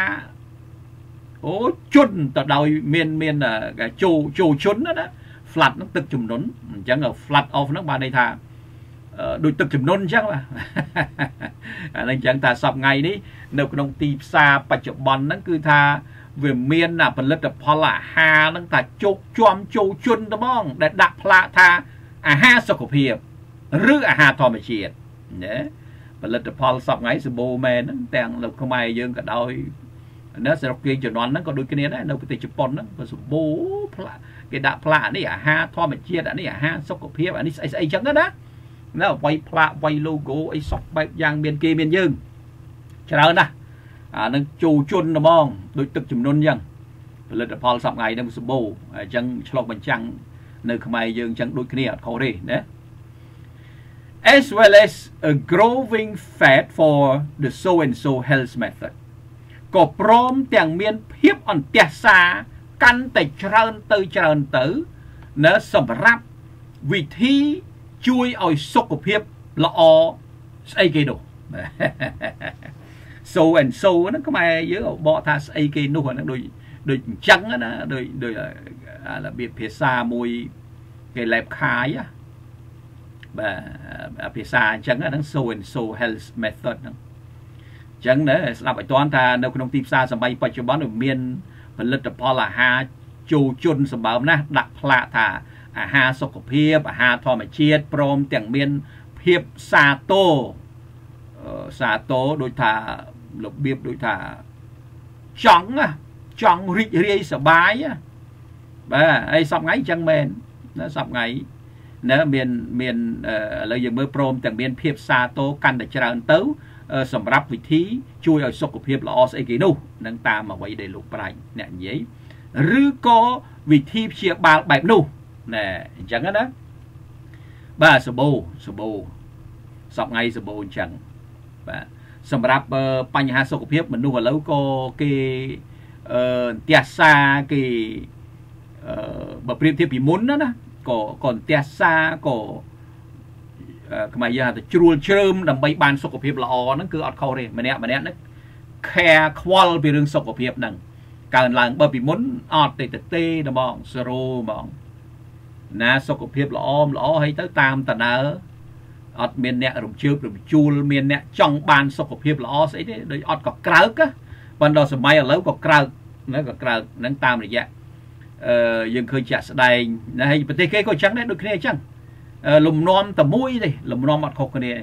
អូជន់ទៅដោយមានមានជោជោជន់ណា flat ហ្នឹងទឹកចំនួនអញ្ចឹង flat off ហ្នឹងបានន័យថាដូចទឹកចំនួនអញ្ចឹងបាទអានេះអញ្ចឹងថាសពថ្ងៃនេះនៅក្នុងទីផ្សារបច្ចុប្បន្នហ្នឹងគឺថាវាមានផលិតផលអាហារហ្នឹងថាជោគជាំជោជន់ត្មង ដែលដាក់ផ្លាកថាអាហារសុខភាព ឬអាហារធម្មជាតិណា ផលិតផលសពថ្ងៃសម្បូរមែនហ្នឹងទាំងនៅខ្មែរយើងក៏ដោយនៅស្រុកគេជំនាន់ហ្នឹងក៏ដូចគ្នាដែរនៅប្រទេសជប៉ុនហ្នឹងក៏សម្បូរផ្លាគេដាក់ផ្លាកនេះអាហារធម្មជាតិអានេះអាហារសុខភាពអានេះស្អីស្អីចឹងណាណាអ្វីផ្លាកអ្វី logo អីសពបែបយ៉ាងមានគេមានយើងច្រើនណាស់អានឹងជូរជន់ហ្មងដូចទឹកចំនួនអញ្ចឹងផលិតផលសប្ងៃនឹងសម្បូរអញ្ចឹងឆ្លុះបញ្ចាំងនៅខ្មែរយើងអញ្ចឹងដូចគ្នាអត់ខុសទេណា as well as a growing fat for the so and so health method ក៏ព្រមទាំងមានភាពអន្ទះសារកាន់តែច្រើនទៅច្រើនទៅណាសម្រាប់វិធីជួយឲ្យសុខភាពល្អស្អីគេនោះ so and so ហ្នឹងខ្មែរយើងបកថាស្អីគេនោះអាហ្នឹងដូចដូចអញ្ចឹងណាដូចដូចរបៀបភាសាមួយគេឡែបខាយ បាទភាសាអញ្ចឹងហ្នឹង so and so health method ហ្នឹងអញ្ចឹងណាស្ដាប់ឲ្យតាន់ថានៅក្នុងទីផ្សារសម័យបច្ចុប្បន្នមានផលិតផលអាហារជោជន់សម្បើមណាស់ដាក់ផ្លាកថាអាហារសុខភាពអាហារធម្មជាតិព្រមទាំងមានភាពសាទរសាទរដូចថារបៀបដូចថាចង់ចង់រីករាយសบายបាទហើយសពថ្ងៃអញ្ចឹងមែនណាសពថ្ងៃ ណាមានមានឥឡូវយើងមើលព្រមទាំងមានភាពសាទរកាន់តែច្រើនទៅសម្រាប់វិធីជួយឲ្យសុខភាពល្អស្អីគេនោះនឹងតាមអ្វីដែលលោកប្រាជ្ញអ្នកនិយាយឬក៏វិធីព្យាបាលបែបនោះណែអញ្ចឹងណាបាទសបោសបោសពថ្ងៃសបោអញ្ចឹងបាទសម្រាប់បញ្ហាសុខភាពមនុស្សឥឡូវក៏គេអឺទះសាគេអឺបើប្រៀបធៀបពីមុនណាណា ក៏ក៏ទះសាក៏ខ្មែរយើងថាជ្រួលជ្រើមដើម្បីបានសុខភាពល្អហ្នឹងគឺអត់ខុសទេម្នាក់ម្នាក់ហ្នឹង care ខ្វល់ពីរឿងសុខភាពហ្នឹងកើនឡើងបើពីមុនអត់ទេទេហ្មង0ហ្មងណាសុខភាពល្អល្អហើយទៅតាមតដើអត់មានអ្នករំជើបរំជួលមានអ្នកចង់បានសុខភាពល្អស្អីទេដូចអត់ក៏ក្រើកប៉ុន្តែសម័យឥឡូវក៏ក្រើកណាក៏ក្រើកនឹងតាមរយៈអឺ យើងឃើញចាក់ស្ដែងណាហើយប្រទេសគេក៏អញ្ចឹងដែរដូចគ្នាអញ្ចឹងលំនាំតែមួយទេលំនាំអត់ខុសគ្នា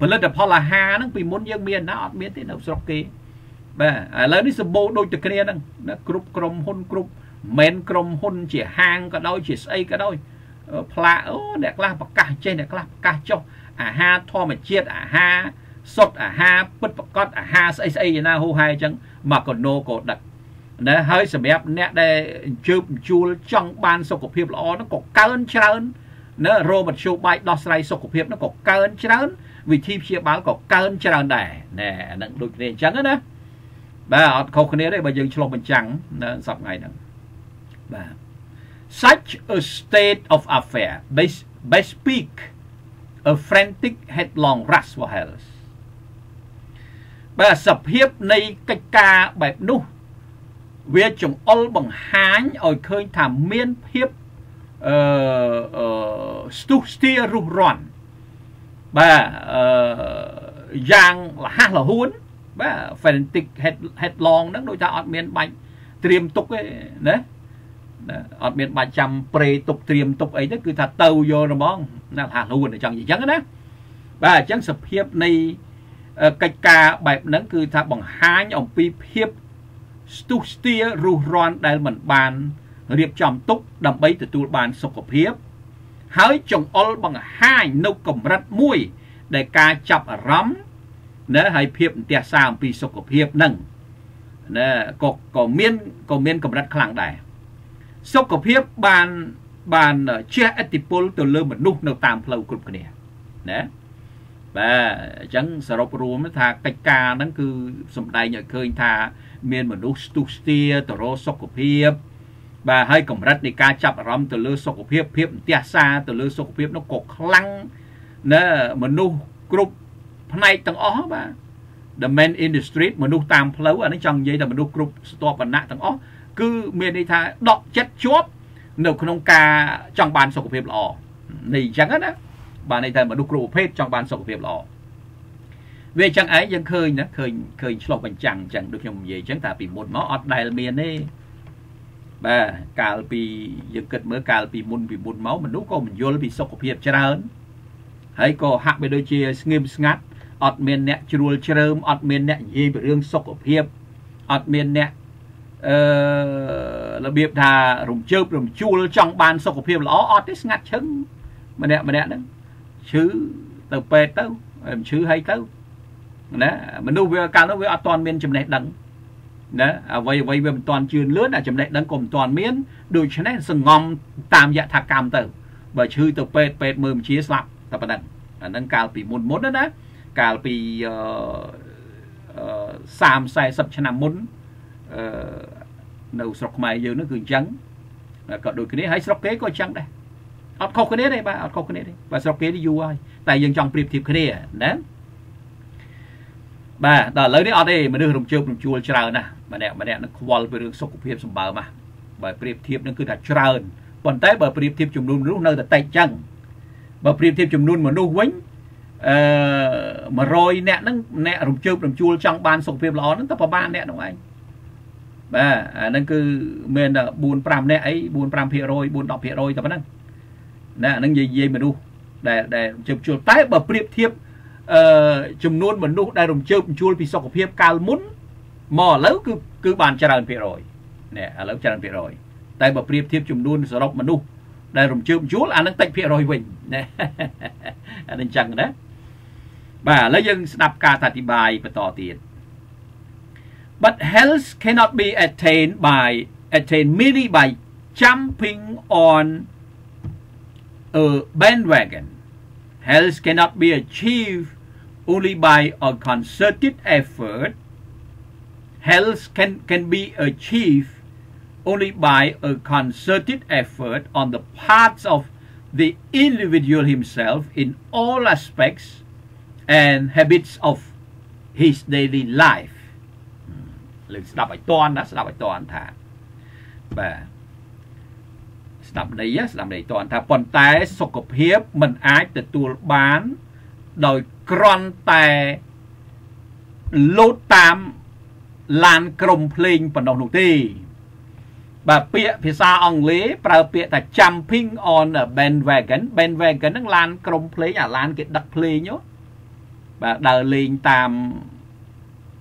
ផលិតផលអាហារហ្នឹងពីមុនយើងមានណាអត់មានទេនៅស្រុកគេបាទឥឡូវនេះសម្បូរដូចតែគ្នាហ្នឹងណាគ្រប់ក្រុមហ៊ុនគ្រប់មិនក្រុមហ៊ុនជាហាងក៏ដោយជាស្អីក៏ដោយផ្លាកអូអ្នកខ្លះប្រកាសចេះអ្នកខ្លះប្រកាសចុះអាហារធម្មជាតិអាហារសុទ្ធអាហារពិតប្រកបអាហារស្អីស្អីណាហូហែអញ្ចឹងមកកណូក៏ដឹក ណាហើយសម្រាប់អ្នកដែលអញ្ជើបអញ្ជួលចង់បានសុខភាពល្អហ្នឹងក៏កើនច្រើនណារោមធ្យោបាយដោះស្រាយសុខភាពហ្នឹងក៏កើនច្រើន វិធីព្យាបាលក៏កើនច្រើនដែរណែអាហ្នឹងដូចគ្នាអញ្ចឹងណាបាទអត់ខុសគ្នាទេបើយើងឆ្លុះបញ្ចាំងនៅសប្តាហ៍ថ្ងៃហ្នឹងបាទ such a state of affair best best speak a frantic headlong rush for health បាទសភាពនៃកិច្ចការបែបនោះ វាចង្អុលបង្ហាញឲ្យឃើញថាមានភាពអឺស្ទុះស្ទារុះរាន់បាទអឺយ៉ាងលះលហួនបាទ frantic head headlong ហ្នឹងដូចថាអត់មានបាច់ត្រៀមទុកទេណាអត់មានបាច់ចាំប្រេទុកត្រៀមទុកអីទេគឺថាទៅយកហ្មងណាថាលួនអញ្ចឹងអញ្ចឹងណាបាទអញ្ចឹងសភាពនៃកិច្ចការបែបហ្នឹងគឺថាបង្ហាញអំពីភាព ស្ទុះស្ទារុះរាន់ដែលមិនបានរៀបចំទុកដើម្បីទទួលបានសុខភាព ហើយចង្អុលបង្ហាញនៅកម្រិតមួយ ដែលការចាប់អារម្មណ៍ណាហើយភាពអន្ទះសារអំពីសុខភាពហ្នឹងណាក៏ក៏មានក៏មានកម្រិតខ្លាំងដែរសុខភាពបានបានជះឥទ្ធិពលទៅលើមនុស្សនៅតាមផ្លូវគ្រប់គ្នាណាបាទអញ្ចឹងសរុបរួមថាកិច្ចការហ្នឹងគឺសំដែងឲ្យឃើញថា មានមនុស្សស្ទុះស្ទាទៅរកសុខភាពបាទហើយកម្រិតនៃការចាប់អារម្មណ៍ទៅលើសុខភាពភាពអន្ទះសារទៅលើសុខភាពនោះក៏ខ្លាំងណាមនុស្សគ្រប់ផ្នែកទាំងអស់បាទ the main industry មនុស្សតាមផ្លូវអានេះចង់និយាយថាមនុស្សគ្រប់ស្ទាប់វណ្ណៈទាំងអស់គឺមានន័យថាដកចិត្តជាប់នៅក្នុងការចង់បានសុខភាពល្អនេះអញ្ចឹងណាបាទន័យថាមនុស្សគ្រប់ប្រភេទចង់បានសុខភាពល្អ វាអញ្ចឹងឯងយើងឃើញណាឃើញឃើញឆ្លុះបញ្ចាំងអញ្ចឹងដូចខ្ញុំនិយាយអញ្ចឹងតែពីមុនមកអត់ដែលមានទេបាទកាលពីយើងគិតមើលកាលពីមុនពីមុនមកមនុស្សក៏មិនយល់ពីសុខភាពច្រើនហើយក៏ហាក់បីដូចជាស្ងៀមស្ងាត់អត់មានអ្នកជ្រួលជ្រើមអត់មានអ្នកនិយាយពីរឿងសុខភាពអត់មានអ្នកអឺរបៀបថារំជើបរំជួលចង់បានសុខភាពល្អអត់ទេស្ងាត់ឈឹងម្នាក់ម្នាក់ហ្នឹងឈឺទៅពេទ្យទៅមិនឈឺហើយទៅ ណាមនុស្សវាកាលនោះវាអត់ទាន់មានចំណេះដឹងណាអ្វីអ្វីវាមិនទាន់ជឿនលឿនអាចំណេះដឹងក៏មិនទាន់មានដូច្នេះសងំតាមយថាកម្មទៅបើឈឺទៅពេទ្យពេទ្យមើលមជាស្លាប់តែប៉ុណ្ណឹងអាហ្នឹងកាលពីមុនមុនណាកាលពីអឺ30 40ឆ្នាំមុនអឺនៅស្រុកខ្មែរយើងនោះគឺអញ្ចឹងក៏ដូចគ្នាហើយស្រុកគេក៏អញ្ចឹងដែរអត់ខុសគ្នាទេបាទអត់ខុសគ្នាទេបាទស្រុកគេនេះយូរហើយតែយើងចង់ប្រៀបធៀបគ្នាណា បាទដល់ឥឡូវនេះអត់ទេមនុស្សរំជើបរំជួលច្រើនណាស់ម្នាក់ម្នាក់នឹងខ្វល់ពីរឿងសុខភាពសម្បើមណាបើប្រៀបធៀបនឹងគឺថាច្រើនប៉ុន្តែបើប្រៀបធៀបចំនួនមនុស្សនៅតែតិចចឹងបើប្រៀបធៀបចំនួនមនុស្សវិញអឺ100អ្នកហ្នឹងអ្នករំជើបរំជួលចង់បានសុខភាពល្អហ្នឹងតែប្រហែលអ្នកហ្នឹងឯងបាទអាហ្នឹងគឺមាន4 5អ្នកអី4 5% 4 10%តែប៉ុណ្ណឹងណាអាហ្នឹងនិយាយមនុស្សដែលដែលរំជើបជួលតែបើប្រៀបធៀប អឺចំនួនមនុស្សដែលរំជើបជួលពីសុខភាពកាលមុនមកឥឡូវគឺគឺបានច្រើនភាគរយនេះឥឡូវច្រើនភាគរយតែបើប្រៀបធៀបចំនួនសរុបមនុស្សដែលរំជើបជួលអានឹងតិចភាគរយវិញណាអានឹងចឹងណាបាទឥឡូវយើងស្ដាប់ការអធិប្បាយបន្តទៀត But health cannot be attained by attained merely by jumping on a bandwagon. Health cannot be achieved only by a concerted effort. Health can, can be achieved only by a concerted effort on the parts of the individual himself in all aspects and habits of his daily life លើស្ដាប់ឲ្យតន់ណាស្ដាប់ឲ្យតន់ថាបាទស្ដាប់ន័យស្ដាប់ន័យតន់ថាប៉ុន្តែសុខភាពមិនអាចទទួលបានដោយ គ្រាន់តែលោតតាមឡានក្រុមភ្លេងប៉ុណ្ណោះនោះទេបាទពាក្យភាសាអង់គ្លេសប្រើពាក្យថា jumping on a bandwagon bandwagon ហ្នឹងឡានក្រុមភ្លេងអាឡានគេដឹកភ្លេងហ៎បាទដើរលេងតាម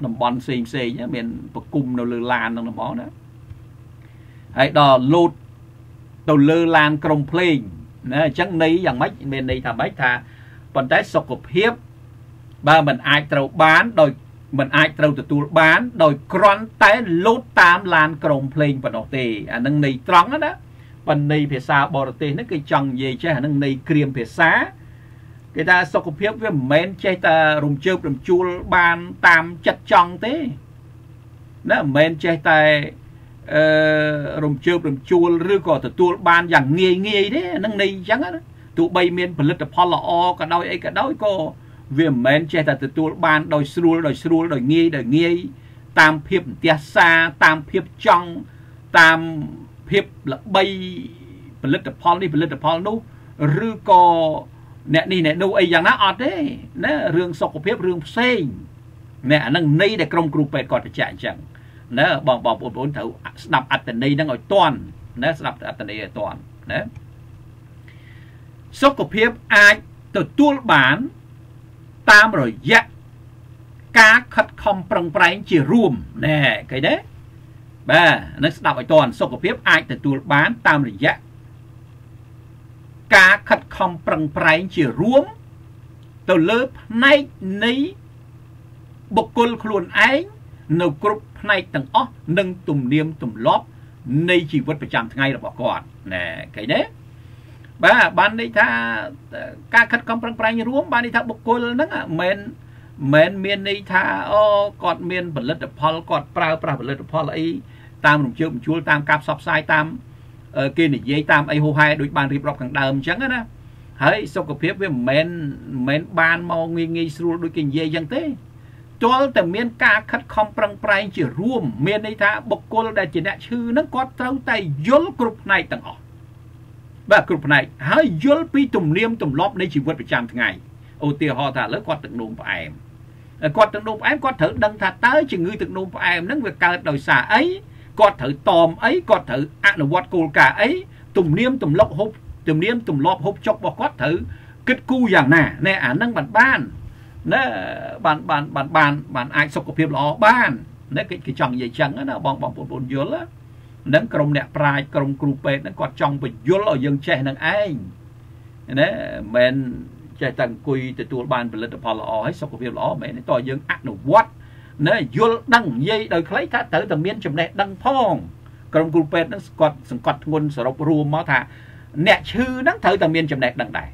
តំបន់ផ្សេងផ្សេងមានប្រគុំនៅលើឡានហ្នឹងហ្មងណាហើយដល់លោតទៅលើឡានក្រុមភ្លេងណាអញ្ចឹងន័យយ៉ាងម៉េចមានន័យថាម៉េចថាប៉ុន្តែសុខភាព បើមិនអាចត្រូវបានដោយមិនអាចត្រូវទទួលបាន ដោយគ្រាន់តែលោតតាមឡានក្រុមភ្លេងប៉ុណ្ណោះទេអានឹងន័យត្រង់ណាប៉ុន្តែន័យភាសាបរទេសនេះគឺចង់និយាយចេះអានឹងន័យក្រៀមភាសាគេថាសុខភាពវាមិនមែនចេះតែរំជើបរំជួលបានតាមចិត្តចង់ទេណាមិនមែនចេះតែអឺរំជើបរំជួលឬក៏ទទួលបានយ៉ាងងាយងាយទេហ្នឹងន័យអញ្ចឹងណាទោះបីមានផលិតផលល្អក៏ដោយអីក៏ដោយក៏ វាមិនមែនចេះតែទទួលបានដោយស្រួលដោយស្រួលដោយងាយដោយងាយតាមភាពន្ទះសារតាមភាពចង់តាមភាពល្បីផលិតផលនេះផលិតផលនោះឬក៏អ្នកនេះអ្នកនោះអីយ៉ាងណាអត់ទេណារឿងសុខភាពរឿងផ្សេងណាអានឹងន័យដែលក្រុមគ្រូពេទ្យគាត់បញ្ជាក់អញ្ចឹងណាបងបងប្អូនត្រូវស្ដាប់អត្តន័យហ្នឹងឲ្យតន់ណាស្ដាប់អត្តន័យឲ្យតន់ណាសុខភាពអាចទទួលបាន តាមរយៈការខិតខំប្រឹងប្រែងជារួមណែឃើញទេបាទនឹងស្ដាប់ឲ្យតន់សុខភាពអាចទទួលបានតាមរយៈការខិតខំប្រឹងប្រែងជារួមទៅលើផ្នែកនៃបុគ្គលខ្លួនឯងនៅគ្រប់ផ្នែកទាំងអស់និងទំនៀមទម្លាប់នៃជីវិតប្រចាំថ្ងៃរបស់គាត់ណែឃើញទេ បាទបានន័យថាការខិតខំប្រឹងប្រែងរួមបានន័យថាបុគ្គលហ្នឹងមិនមែនមានន័យថាអូគាត់មានផលិតផលគាត់ប្រើប្រាស់ផលិតផលអីតាមរំជើបរំជួលតាមការផ្សព្វផ្សាយតាមគេនិយាយតាមអីហូហែដូចបានរៀបរាប់ខាងដើមអញ្ចឹងណាហើយសុខភាពវាមិនមែនមិនមែនបានមកងាយងាយស្រួលដូចគេនិយាយអញ្ចឹងទេទាល់តែមានការខិតខំប្រឹងប្រែងជារួម មានន័យថាបុគ្គលដែលជាអ្នកឈឺហ្នឹងគាត់ត្រូវតែយល់គ្រប់ផ្នែកទាំងអស់ បាទគ្រប់ផ្នែកហើយយល់ពីទំនៀមទម្លាប់នៃជីវិតប្រចាំថ្ងៃឧទាហរណ៍ថាឥឡូវគាត់ទឹកនោមផ្អែមគាត់ទឹកនោមផ្អែមគាត់ត្រូវដឹងថាតើជំងឺទឹកនោមផ្អែមហ្នឹងវាកើតដោយសារអីគាត់ត្រូវតមអីគាត់ត្រូវអនុវត្តគោលការណ៍អីទំនៀមទម្លាប់ហូបទំនៀមទម្លាប់ហូបចុករបស់គាត់ត្រូវគិតគូរយ៉ាងណាណែអាហ្នឹងបានបានណាបានបានបានបានបានអាចសុខភាពល្អបានណាគេគេចង់និយាយចឹងណាបងបងប្អូនយល់ហ្នឹងក្រុមអ្នកប្រាជ្ញក្រុមគ្រូពេទ្យហ្នឹងគាត់ចង់បញ្យល់ឲ្យយើងចេះនឹងឯងណាមិនចេះតែអង្គុយទទួលបានផលិតផលល្អហើយសុខភាពល្អមែនទេតើយើងអនុវត្តណាយល់ដឹងនិយាយដោយខ្លីថាត្រូវតែមានចំណេះដឹងផងក្រុមគ្រូពេទ្យហ្នឹងស្គាត់សង្កត់ធ្ងន់សរុបរួមមកថាអ្នកឈឺហ្នឹងត្រូវតែមានចំណេះដឹងដែរ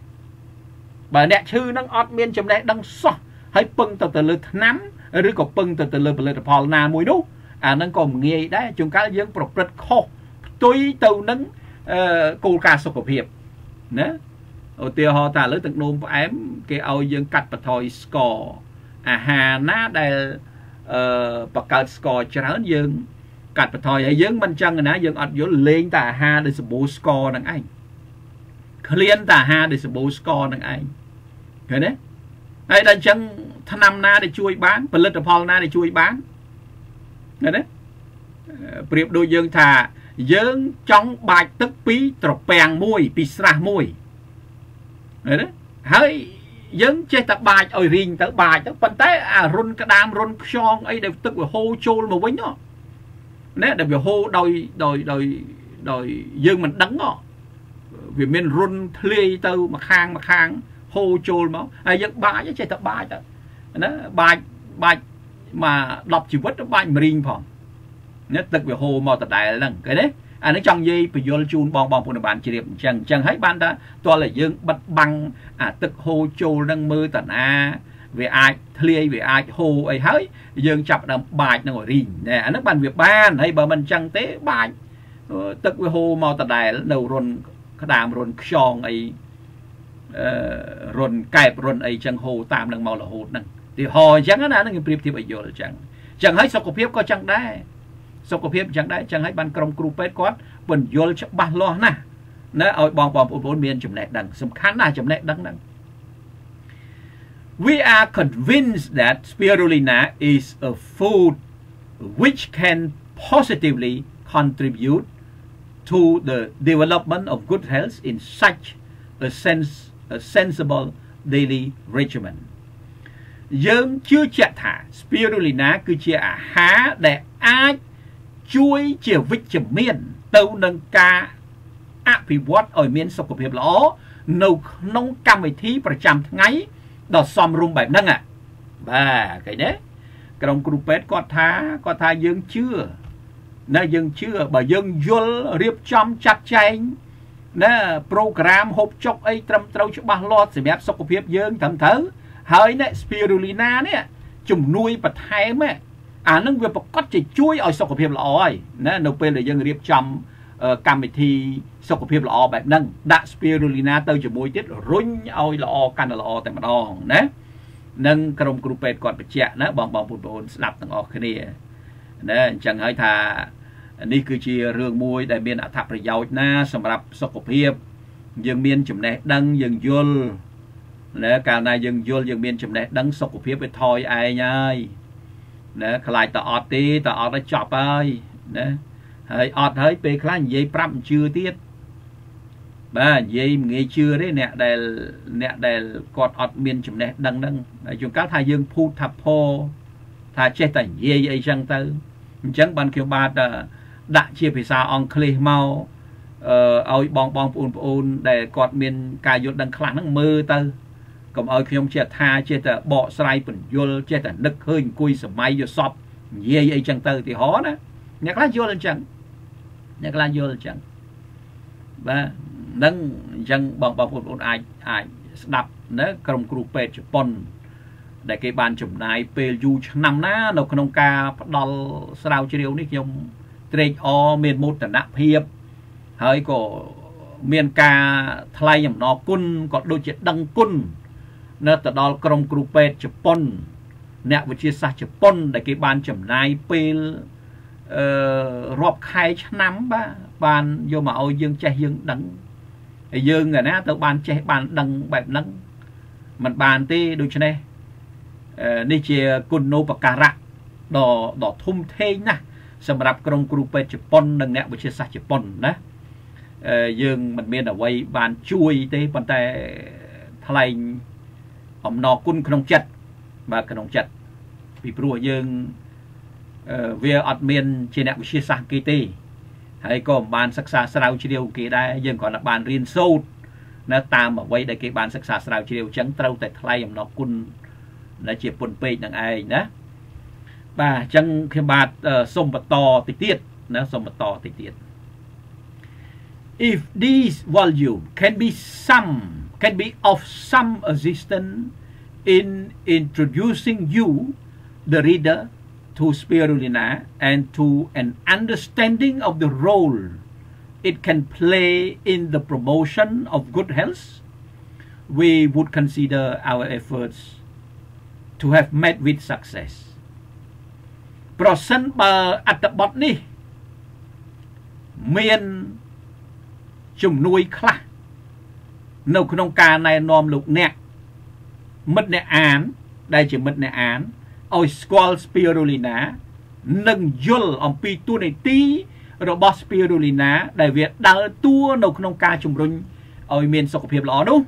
បើអ្នកឈឺហ្នឹងអត់មានចំណេះដឹងសោះហើយពឹងទៅទៅលើថ្នាំឬក៏ពឹងទៅទៅលើផលិតផលណាមួយនោះ អាហ្នឹងក៏ងាយដែរជួនកាលយើងប្រព្រឹត្តខុសផ្ទុយទៅនឹងគោលការណ៍សុខភាពណាឧទាហរណ៍ថាឥឡូវទឹកនោមផ្អែមគេឲ្យយើងកាត់បន្ថយស្ករអាហារណាដែលអឺបង្កើតស្ករច្រើនយើងកាត់បន្ថយហើយយើងមិនចឹងណាយើងអត់យល់លេងតែអាហារដែលសម្បូរស្ករនឹងឯងឃ្លានតែអាហារដែលសម្បូរស្ករនឹងឯងឃើញទេហើយដល់អញ្ចឹងថ្នាំណាដែលជួយបានផលិតផលណាដែលជួយបាន ឃើញទេប្រៀបដូចយើងថាយើងចង់បាចទឹកពីត្រពាំងមួយពីស្រះមួយឃើញទេហើយយើងចេះតែបាចឲ្យរីងទៅបាចទៅប៉ុន្តែអារុនក្តាមរុនខ្យងអីដែលទឹកវាហូរចូលមកវិញណាដែលវាហូរដោយដោយដោយដោយយើងមិនដឹងវាមានរុនធ្លាយទៅម្ខាងម្ខាងហូរចូលមកហើយយើងបាចចេះតែបាចទៅណាបាចបាច មក10ជីវិតបាចម្រីងផងណាទឹកវាហូរមកដដែលហ្នឹងឃើញទេអានេះចង់និយាយបញ្យលជូនបងបងប្អូនបានជ្រាបអញ្ចឹងអញ្ចឹងហើយបានថាតើយើងបិទបាំងអាទឹកហូរចូលនឹងមើលតាណាវាអាចធ្លាយវាអាចហូរអីហើយយើងចាប់ដើមបាចនឹងរីងណែអានេះបានវាបានហើយបើមិនអញ្ចឹងទេបាចទឹកវាហូរមកដដែលនៅរុនក្តាមរុនខ្យងអីអឺរុនកែបរុនអីចឹងហូរតាមនឹងមករហូតហ្នឹង ទីហោអញ្ចឹងណានឹងប្រៀបធៀបឲ្យយល់អញ្ចឹងអញ្ចឹងហើយសុខភាពក៏ចឹងដែរសុខភាពអញ្ចឹងដែរអញ្ចឹងហើយបានក្រុមគ្រូពេទ្យគាត់ពន្យល់ច្បាស់លាស់ណាស់ណាឲ្យបងបងប្អូនមានចំណេះដឹងសំខាន់ណាស់ចំណេះដឹងហ្នឹង We are convinced that spirulina is a food which can positively contribute to the development of good health in such a sense a sensible daily regimen យើងជឿជាក់ថា spirulina គឺជាអាហារដែលអាចជួយជាវិជ្ជមាន ទៅនឹងការអភិវឌ្ឍឲ្យមានសុខភាពល្អនៅក្នុងកម្មវិធីប្រចាំថ្ងៃដ៏សមរម្យបែបហ្នឹងបាទឃើញទេក្រុមគ្រូពេទ្យគាត់ថាគាត់ថាយើងជឿណាយើងជឿបើយើងយល់រៀបចំចាត់ចែងណាប្រូក្រាមហូបចុកអីត្រឹមត្រូវច្បាស់លាស់សម្រាប់សុខភាពយើងត្រឹមត្រូវ ហើយនេះ spirulina នេះជំនួយបន្ថែមអានឹងវាប្រកាសជាជួយឲ្យសុខភាពល្អហើយណានៅពេលដែលយើងរៀបចំកម្មវិធីសុខភាពល្អបែបហ្នឹងដាក់ spirulina ទៅជាមួយទៀតរុញឲ្យល្អកាន់តែល្អតែម្ដងណានឹងក្រុមគ្រូពេទ្យគាត់បញ្ជាក់ណាបងបងប្អូនស្ដាប់ទាំងអស់គ្នាណាអញ្ចឹងហើយថានេះគឺជារឿងមួយដែលមានអត្ថប្រយោជន៍ណា សម្រាប់សុខភាព យើងមានចំណេះដឹងយើងយល់ ណាកាលណាយើងយល់យើងមានចំណេះដឹងសុខភាពវាថយឯងហើយណាខ្លាចតអត់ទេតអត់ឲ្យចប់ហើយណាហើយអត់ហើយពេលខ្លះនិយាយប្រាប់មិនជឿទៀតបាទនិយាយមិនងាយជឿទេអ្នកដែលអ្នកដែលគាត់អត់មានចំណេះដឹងហ្នឹងហើយជួនកាលថាយើងភូតថាផថាចេះតែនិយាយអីចឹងទៅអញ្ចឹងបានខ្ញុំបាទដាក់ជាភាសាអង់គ្លេសមកអឺឲ្យបងបងប្អូនប្អូនដែលគាត់មានការយល់ដឹងខ្លះហ្នឹងមើលទៅ កុំឲ្យខ្ញុំចេះថាចេះតែបកស្រាយបញ្យលចេះតែនឹកឃើញអង្គុយសម័យយសពនិយាយអីចឹងទៅឧទាហរណ៍ណាអ្នកខ្លះយល់អញ្ចឹងអ្នកខ្លះយល់អញ្ចឹងបាទនឹងអញ្ចឹងបងបងប្អូនអាចអាចស្ដាប់ណាក្រុមគ្រូពេទ្យជប៉ុនដែលគេបានចំណាយពេលយូរឆ្នាំណា នៅក្នុងការផ្ដល់ស្រាវជ្រាវនេះខ្ញុំត្រេកអរមានមោទនភាពហើយក៏មានការថ្លែងអំណរគុណក៏ដូចជាដឹងគុណ នៅទៅដល់ក្រុមគ្រូពេទ្យជប៉ុន អ្នកវិទ្យាសាស្ត្រជប៉ុន ដែលគេបានចំណាយពេលអឺរាប់ខែឆ្នាំបាទបានយកមកឲ្យយើងចេះយើងដឹងហើយយើងណាទៅបានចេះបានដឹងបែបហ្នឹងมันបានទេដូច្នេះនេះជាគុណូបការៈដ៏ដ៏ធំធេងណាស់សម្រាប់ក្រុមគ្រូពេទ្យជប៉ុននិងអ្នកវិទ្យាសាស្ត្រជប៉ុនណាយើងមិនមានអ្វីបានជួយទេប៉ុន្តែថ្លែង អំណរគុណក្នុងចិត្តបាទក្នុងចិត្តពីព្រោះយើងវាអត់មានជាអ្នកវិទ្យាសាស្ត្រគេទេហើយក៏មិនបានសិក្សាស្រាវជ្រាវគេដែរយើងគ្រាន់តែបានរៀនសូត្រណាតាមអ្វីដែលគេបានសិក្សាស្រាវជ្រាវអញ្ចឹងត្រូវតែថ្លែងអំណរគុណដែលជាពុនពេកនឹងឯងណាបាទអញ្ចឹងខ្ញុំបាទសូមបន្តតិចទៀតណាសូមបន្តតិចទៀត if these volume can be some can be of some assistance in introducing you the reader to spirulina and to an understanding of the role it can play in the promotion of good health we would consider our efforts to have met with success ប្រសិនបើអត្តបទនេះមានជំនួយខ្លះ នៅក្នុងការណែនាំលោកអ្នកមិត្តអ្នកអាន ដែលជាមិត្តអ្នកអានឲ្យស្គាល់ spirulina និងយល់អំពីទួនាទីរបស់ spirulina ដែលវាដើរតួនៅក្នុងការជំរុញឲ្យមានសុខភាពល្អនោះ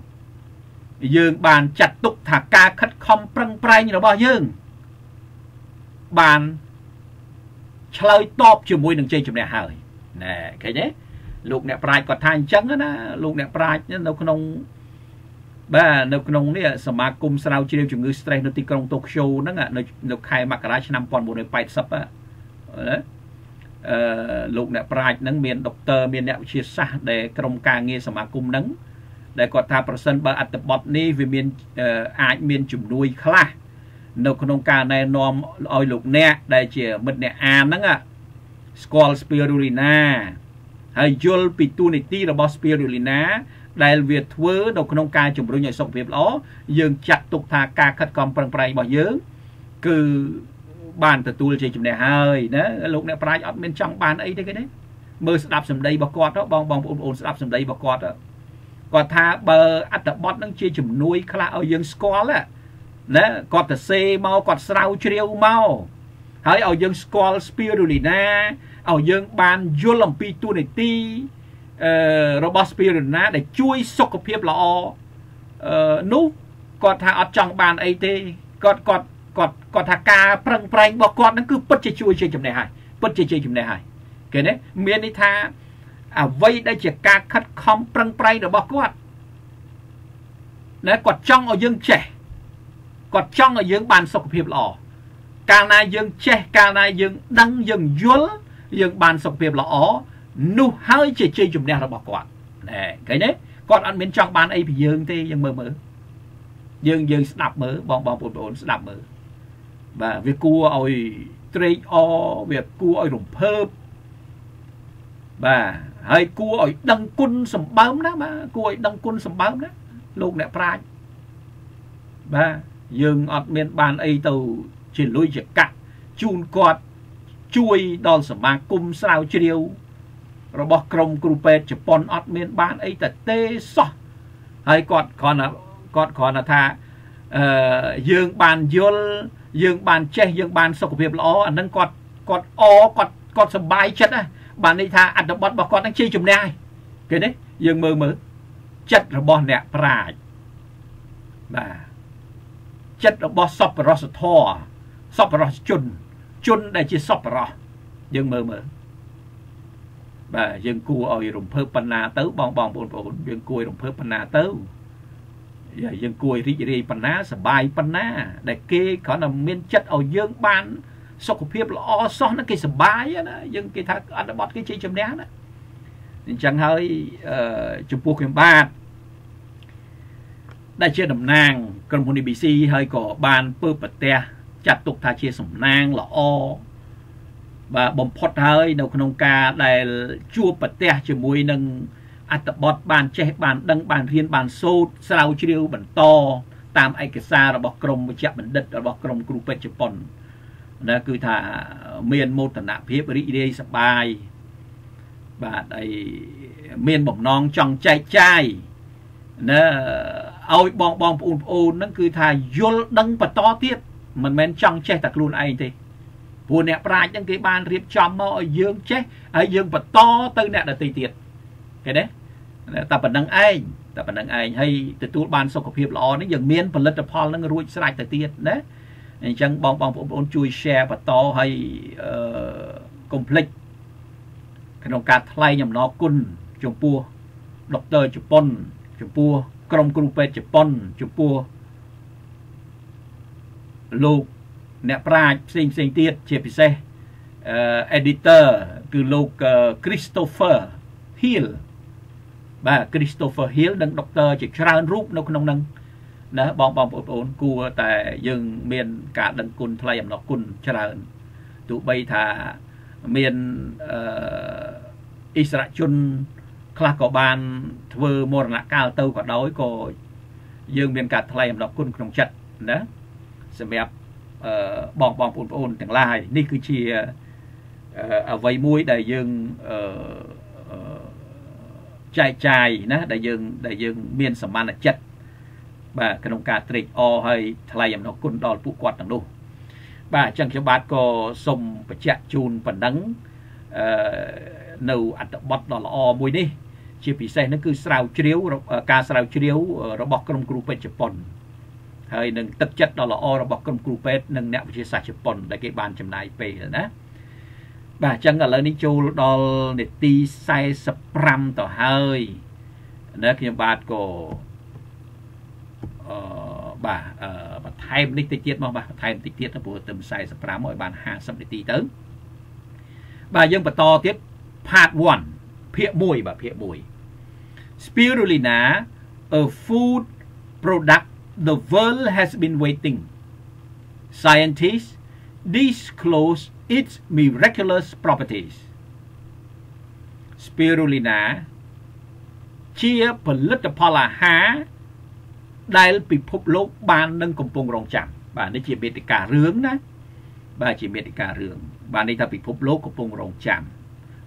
យើងបានចាត់ទុកថាការខិតខំប្រឹងប្រែងរបស់យើង បានឆ្លើយតបជាមួយនឹងជ័យជំនះហើយណែឃើញទេ លោកអ្នកប្រាជ្ញគាត់ថាអញ្ចឹងណាលោកអ្នកប្រាជ្ញនៅក្នុងបាទនៅក្នុងនេះសមាគមស្រាវជ្រាវជំងឺ stress នៅទីក្រុងតូក្យូហ្នឹងនៅនៅខែមករាឆ្នាំ1980ណាអឺលោកអ្នកប្រាជ្ញហ្នឹងមានដុកទ័រមានអ្នកវិទ្យាសាស្ត្រដែលក្រុមការងារសមាគមហ្នឹងដែលគាត់ថាប្រសិនបើអត្តបទនេះវាមានអាចមានជំនួយខ្លះនៅក្នុងការណែនាំឲ្យលោកអ្នកដែលជាមិត្តអ្នកអានហ្នឹងស្គាល់ spirulina ហើយយល់ពីទូនីតិរបស់ spirulina ដែលវាធ្វើនៅក្នុងការជំរុញឲ្យសុខភាពល្អយើងចាត់ទុកថាការខិតខំប្រឹងប្រែងរបស់យើងគឺបានទទួលជាជំនះហើយណាលោកអ្នកប្រាជ្ញអត់មានចង់បានអីទេគេទេមើលស្ដាប់សម្ដីរបស់គាត់បងបងប្អូនស្ដាប់សម្ដីរបស់គាត់គាត់ថាបើអត្តបទនឹងជាជំនួយខ្លះឲ្យយើងស្គាល់ណាគាត់ទៅសេមកគាត់ស្រាវជ្រាវមកហើយឲ្យយើងស្គាល់ spirulina ឲ្យយើងបានយល់អំពីទូនីតិអឺរបស់ spirulina ដែលជួយសុខភាពល្អអឺនោះគាត់ថាអត់ចង់បានអីទេគាត់គាត់គាត់គាត់ថាការប្រឹងប្រែងរបស់គាត់ហ្នឹងគឺពិតជាជួយជាចំណេះហើយពិតជាជាចំណេះហើយគេណាមានន័យថាអ្វីដែលជាការខិតខំប្រឹងប្រែងរបស់គាត់ណាគាត់ចង់ឲ្យយើងចេះគាត់ចង់ឲ្យយើងបានសុខភាពល្អកាលណាយើងចេះកាលណាយើងដឹងយើងយល់ យើងបានសុខភាពល្អនោះហើយជាជ័យជំនះរបស់គាត់ណែឃើញទេគាត់អត់មានចង់បានអីពីយើងទេយើងមើលមើលយើងយើងស្ដាប់មើលបងបងប្អូនស្ដាប់មើលបាទវាគួរឲ្យត្រេកអរវាគួរឲ្យរំភើបបាទហើយគួរឲ្យដឹងគុណសម្បើមណាបាទគួរឲ្យដឹងគុណសម្បើមណាលោកអ្នកប្រាជ្ញបាទយើងអត់មានបានអីទៅជាលុយជាកាក់ជូនគាត់ ជួយដល់សមាគមស្រាវជ្រាវ របស់ក្រមគ្រូពេទ្យជប៉ុនអត់មានបានអីតែទេសោះហើយគាត់គ្រាន់តែគាត់គ្រាន់តែថាអឺយើងបានយល់យើងបានចេះយើងបានសុខភាពល្អអានឹងគាត់គាត់អគាត់គាត់សប្បាយចិត្តណាបានន័យថាអត្តបទរបស់គាត់នឹងជាជំនះហើយគេនេះយើងមើលមើលចិត្តរបស់អ្នកប្រាជ្ញបាទចិត្តរបស់សពរសធរសពរសជន ជនដែលជាសពរសយើងមើលមើលបាទយើងគួរឲ្យរំភើបបណ្ណាទៅបងបងប្អូនប្អូនយើងគួរឲ្យរំភើបបណ្ណាទៅយើងគួររីករាយបណ្ណាសបាយបណ្ណា ដែលគេគ្រាន់តែមានចិត្តឲ្យយើងបាន សុខភាពល្អសោះណាគេសបាយណាយើងគេថាអត្តបទគេជ័យជំនះណាអញ្ចឹងហើយចំពោះខ្ញុំបាទដែលជាតំណាងក្រុមហ៊ុន ABC ហើយក៏បានពើប្រទះ ចាត់ទុកថាជាសំណាងល្អបាទបំផុតហើយនៅក្នុងការដែលជួបប្រទះជាមួយនឹងអត្តបទបានចេះបានដឹងបានរៀនបានសូត្រស្រាវជ្រាវបន្តតាមឯកសាររបស់ក្រមវិជ្ជបណ្ឌិតរបស់ក្រមគ្រូពេទ្យជប៉ុនណាគឺថាមានមោទនភាពរីករាយសប្បាយបាទហើយមានបំណងចង់ចែកចាយណាឲ្យបងបងប្អូនប្អូនហ្នឹងគឺថាយល់ដឹងបន្តទៀត មិនមែនចង់ចេះតែខ្លួនឯងទេព្រោះអ្នកប្រាជ្ញហ្នឹងគេបានរៀបចំមកឲ្យយើងចេះហើយយើងបន្តទៅអ្នកដទៃទៀតឃើញទេតែប៉ុណ្្នឹងឯងតែប៉ុណ្្នឹងឯងហើយទទួលបានសុខភាពល្អនេះយើងមានផលិតផលហ្នឹងរួចស្រេចទៅទៀតណាអញ្ចឹងបងបងប្អូនជួយ share បន្តឲ្យអឺកុំភ្លេចក្នុងការថ្លែងអំណរគុណចំពោះដុកទ័រជប៉ុនចំពោះក្រុមគ្រូពេទ្យជប៉ុនចំពោះ លោកអ្នកប្រាជ្ញផ្សេងផ្សេងទៀតជាពិសេស editor គឺលោក Christopher Hill បាទ Christopher Hill និង Dr. ជាច្រើនរូបនៅក្នុងនឹងណាបងបងប្អូនគួរតែយើងមានការដឹងគុណថ្លៃអំណរគុណច្រើនទោះបីថាមានអឺអិសរាជជនខ្លះក៏បានធ្វើមរណកាលទៅក៏ដោយក៏យើងមានការថ្លែងអំណរគុណក្នុងចិត្តណា សម្រាប់អឺបងបងប្អូនប្អូនទាំងឡាយនេះគឺជាអ្វីមួយដែលយើងអឺចែកចាយណាដែលយើងដែលយើងមានសមានចិត្តបាទក្នុងការត្រេកអរហើយថ្លែងអំណរគុណដល់ពួកគាត់ទាំងនោះបាទអញ្ចឹងខ្ញុំបាទក៏សូមបញ្ជាក់ជូនប៉ុណ្ណឹងអឺនៅអត្ថបទដ៏ល្អមួយនេះ ជាពិសេសហ្នឹងគឺស្រាវជ្រាវការស្រាវជ្រាវរបស់ក្រុមគ្រូពេទ្យជប៉ុន ហើយនឹងទឹកចិត្តដ៏ល្អរបស់ក្រុមគ្រូពេទ្យនិងអ្នកវិទ្យាសាស្ត្រជប៉ុនដែលគេបានចំណាយពេលណាបាទអញ្ចឹងឥឡូវនេះចូលដល់នាទី45ទៅហើយណាខ្ញុំបាទក៏អឺបាទអឺបន្ថែមនេះតិចទៀតមកបាទបន្ថែមតិចទៀតព្រោះទៅ45មកឲ្យបាន50នាទីទៅបាទយើងបន្តទៀត part 1ភាគ1បាទភាគ1 Spirulina a food product the world has been waiting scientists disclose its miraculous properties spirulina ជាផលិតផលអាហារដែលពិភពលោកបាននឹងកំពុងរងចាំបាទនេះជាមេតិការឿងណាបាទជាមេតិការឿងបាទនេះថាពិភពលោកកំពុងរងចាំ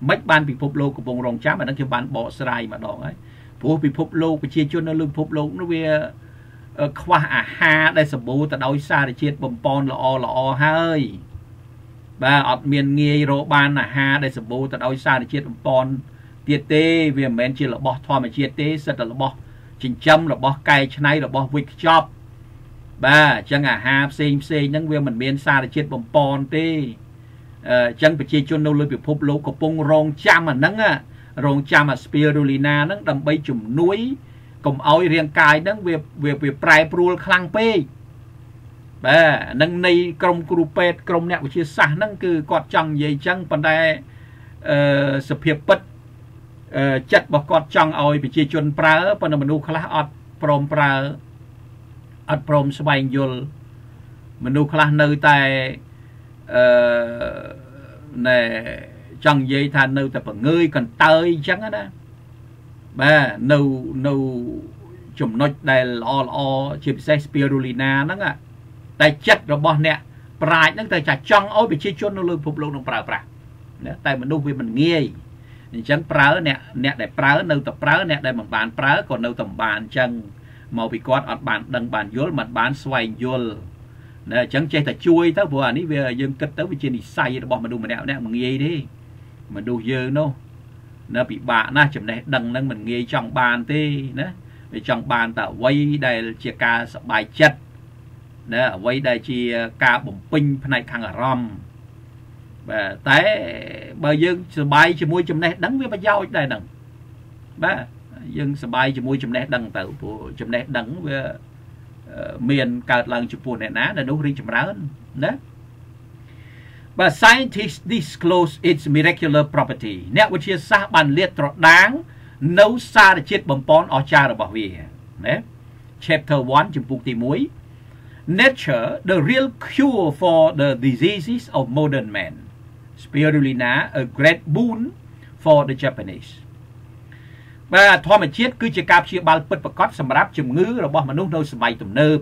មិនបានពិភពលោកកំពុងរងចាំអានឹងខ្ញុំបានបកស្រាយម្ដងហើយព្រោះពិភពលោកប្រជាជននៅលើពិភពលោកនោះវា ខ្វះអាហារដែលសម្បូរទៅដោយសារជាតិបំពន់ល្អល្អហើយបាទអត់មានងាយរកបានអាហារដែលសម្បូរទៅដោយសារជាតិបំពន់ទៀតទេវាមិនមែនជារបស់ធម្មជាតិទេសិតតែរបស់ចិញ្ចឹមរបស់កែច្នៃរបស់វិចខ្ចប់បាទអញ្ចឹងអាហារផ្សេងផ្សេងហ្នឹងវាមិនមានសារជាតិបំពន់ទេអញ្ចឹងប្រជាជននៅលើពិភពលោកកំពុងរងចាំអាហ្នឹងរងចាំអា spirulina ហ្នឹងដើម្បីជំនួយ កុំឲ្យរាងកាយហ្នឹងវាវាប្រែប្រួលខ្លាំងពេកបាទនឹងនៃក្រមគ្រូពេទ្យក្រមអ្នកវិទ្យាសាស្ត្រហ្នឹងគឺគាត់ចង់និយាយអញ្ចឹងប៉ុន្តែអឺសភាពពិតអឺចិត្តរបស់គាត់ចង់ឲ្យប្រជាជនប្រើប៉ុន្តែមនុស្សខ្លះអត់ព្រមប្រើអត់ព្រមស្វែងយល់មនុស្សខ្លះនៅតែអឺណែចង់និយាយថានៅតែបង្ងើយកន្តើយអញ្ចឹងណា បាទនៅនៅចំណុចដែលល្អល្អជាពិសេស spirulina ហ្នឹងតែចិត្តរបស់អ្នកប្រាជ្ញហ្នឹងតែចាចង់ឲ្យប្រជាជននៅលើពិភពលោកនឹងប្រើប្រាស់តែមនុស្សវាមិនងាយអញ្ចឹងប្រើអ្នកអ្នកដែលប្រើនៅតែប្រើអ្នកដែលមិនបានប្រើក៏នៅតែមិនបានអញ្ចឹងមកពីគាត់អត់បានដឹងបានយល់មិនបានស្វែងយល់ណាអញ្ចឹងចេះតែជួយទៅព្រោះអានេះវាយើងគិតទៅវាជានិស័យរបស់មនុស្សម្នាក់ម្នាក់មិនងាយទេមនុស្សយើងនោះ ណាពិបាកណាស់ចំណេះដឹងហ្នឹងមិនងាយចង់បានទេណាវាចង់បានតែអ្វីដែលជាការសប្បាយចិត្តណាអ្វីដែលជាការបំពេញផ្នែកខាងអារម្មណ៍បាទតែបើយើងសប្បាយជាមួយចំណេះដឹងវាប្រយោជន៍ដែរហ្នឹងបាទយើងសប្បាយជាមួយចំណេះដឹងទៅព្រោះចំណេះដឹងវាមានកើតឡើងចំពោះអ្នកណាដែលនោះរីកចម្រើនណា បាទ scientists disclose its molecular property អ្នកវិទ្យាសាស្ត្របានលាតត្រដាង នៅសារជាតិបំពន់អស្ចារ្យរបស់វាណា chapter 1ចំពុកទី1 nature the real cure for the diseases of modern man spirulina a great boon for the japanese បាទធម្មជាតិគឺជាការព្យាបាលពិតប្រាកដសម្រាប់ជំងឺរបស់មនុស្សនៅសម័យទំនើប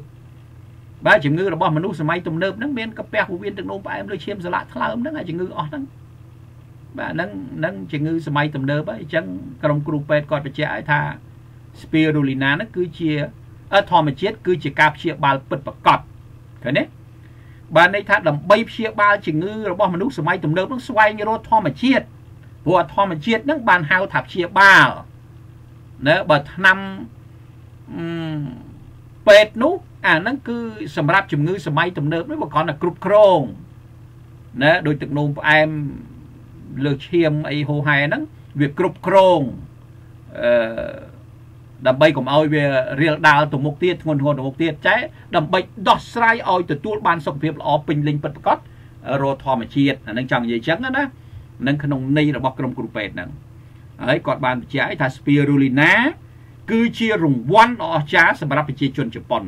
បាទជំងឺរបស់មនុស្សសម័យទំនើបហ្នឹងមានកាពះពោះវៀនទឹកនោមផ្អែមលើឈាមសន្លាក់ថ្លើមហ្នឹងអាជំងឺអស់ហ្នឹងបាទហ្នឹងហ្នឹងជំងឺសម័យទំនើបហើយអញ្ចឹងក្រុមគ្រូពេទ្យគាត់បញ្ជាក់ឲ្យថា spirulina ហ្នឹងគឺជាធម្មជាតិគឺជាការព្យាបាលពិតប្រាកដឃើញទេបាទន័យថាដើម្បីព្យាបាលជំងឺរបស់មនុស្សសម័យទំនើបហ្នឹងស្វែងរកធម្មជាតិព្រោះធម្មជាតិហ្នឹងបានហៅថាព្យាបាលណាបើថ្នាំពេទ្យនោះ អាហ្នឹងគឺសម្រាប់ជំងឺសម័យទំនើបនេះបើគ្រាន់តែគ្រប់គ្រងណាដោយទឹកនោមផ្អែមលើឈាមអីហូហែហ្នឹងវាគ្រប់គ្រងអឺដើម្បីកុំឲ្យវារៀលដាលទៅមុខទៀតធ្ងន់ធ្ងរទៅមុខទៀតចែដើម្បីដោះស្រាយឲ្យទទួលបានសុខភាពល្អពេញលេញពិតប្រាកដរកធម្មជាតិអានឹងចង់និយាយចឹងណានឹងក្នុងន័យរបស់ក្រុមគ្រូពេទ្យហ្នឹងហើយគាត់បានបញ្ជាក់ថា spirulina គឺជារង្វាន់ដ៏អស្ចារ្យសម្រាប់ប្រជាជនជប៉ុន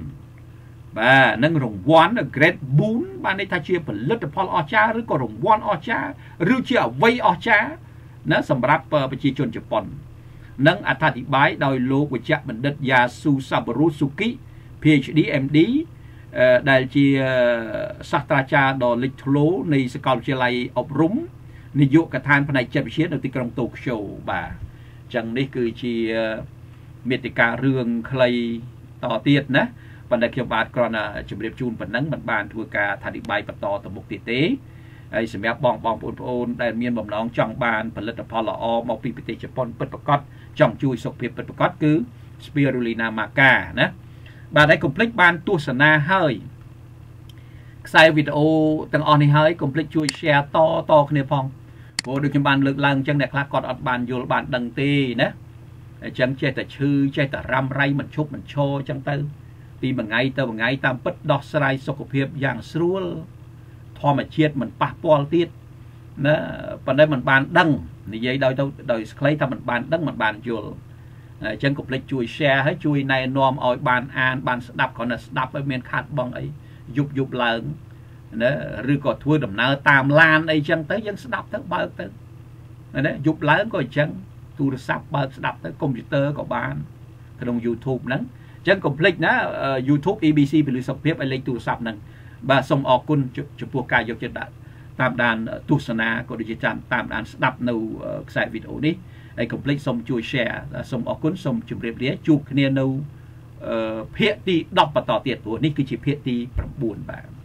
បាទនឹងរង្វាន់ Great Boon បានន័យថាជាផលិតផលអស្ចារ្យឬក៏រង្វាន់អស្ចារ្យឬជាអវ័យអស្ចារ្យណាសម្រាប់ប្រជាជនជប៉ុននិងអត្ថាធិប្បាយដោយលោកវិជ្ជបណ្ឌិតយ៉ាស៊ូសាបរុស៊ូគី PhD MD ដែលជាសាស្ត្រាចារ្យដ៏លេចធ្លោនៃសាកលវិទ្យាល័យអប់រំនាយកដ្ឋានផ្នែកចិត្តវិទ្យានៅទីក្រុងតូក្យូបាទអញ្ចឹងនេះគឺជាមេតិការឿងខ្លីតទៀតណា ប៉ុន្តែខ្ញុំបាទគ្រាន់តែជម្រាបជូនប៉ុណ្ណឹងមិនបានធ្វើការអធិប្បាយបន្តទៅមុខទៀតទេហើយសម្រាប់បងបងប្អូនប្អូនដែលមានបំណងចង់បានផលិតផលល្អមកពីប្រទេសជប៉ុនពិតប្រាកដចង់ជួយសុខភាពពិតប្រាកដគឺ Spirulina maca ណាបាទហើយកុំភ្លេចបានទស្សនាហើយខ្សែវីដេអូទាំងអស់នេះហើយកុំភ្លេចជួយ share តតគ្នាផងព្រោះដូចខ្ញុំបានលើកឡើងអញ្ចឹងអ្នកខ្លះគាត់អត់បានយល់បានដឹងទេណាអញ្ចឹងចេះតែឈឺចេះតែរ៉ាំរ៉ៃមិនឈប់មិនឈរអញ្ចឹងទៅ ពីមួយថ្ងៃទៅមួយថ្ងៃតាមពិតដោះស្រាយសុខភាពយ៉ាងស្រួលធម្មជាតិមិនប៉ះពាល់ទៀតណាប៉ុន្តែมันបានដឹងនិយាយដោយទៅដោយស្ខ្លីថាมันបានដឹងมันបានយល់អញ្ចឹងកុំភ្លេចជួយ share ហើយជួយណែនាំឲ្យបានអានបានស្ដាប់គ្រាន់តែស្ដាប់ឲ្យមានខាត់បងអីយប់យប់ឡើងណាឬក៏ធ្វើដំណើរតាមឡានអីចឹងទៅយើងស្ដាប់ទៅបើកទៅណាយប់ឡើងក៏អញ្ចឹងទូរស័ព្ទបើកស្ដាប់ទៅកុំព្យូទ័រក៏បានក្នុង YouTube ហ្នឹង អញ្ចឹងកុំភ្លេចណា YouTube EBC ពលិសុខភាពឲ្យលេខទូរស័ព្ទហ្នឹងបាទសូមអរគុណចំពោះការយកចិត្តដាក់តាមដានទស្សនាក៏ដូចជាតាមដានស្ដាប់នៅខ្សែវីដេអូនេះហើយកុំភ្លេចសូមជួយ share សូមអរគុណសូមជម្រាបលាជួបគ្នានៅភាគទី10បន្តទៀតព្រោះនេះគឺជាភាគទី9បាទ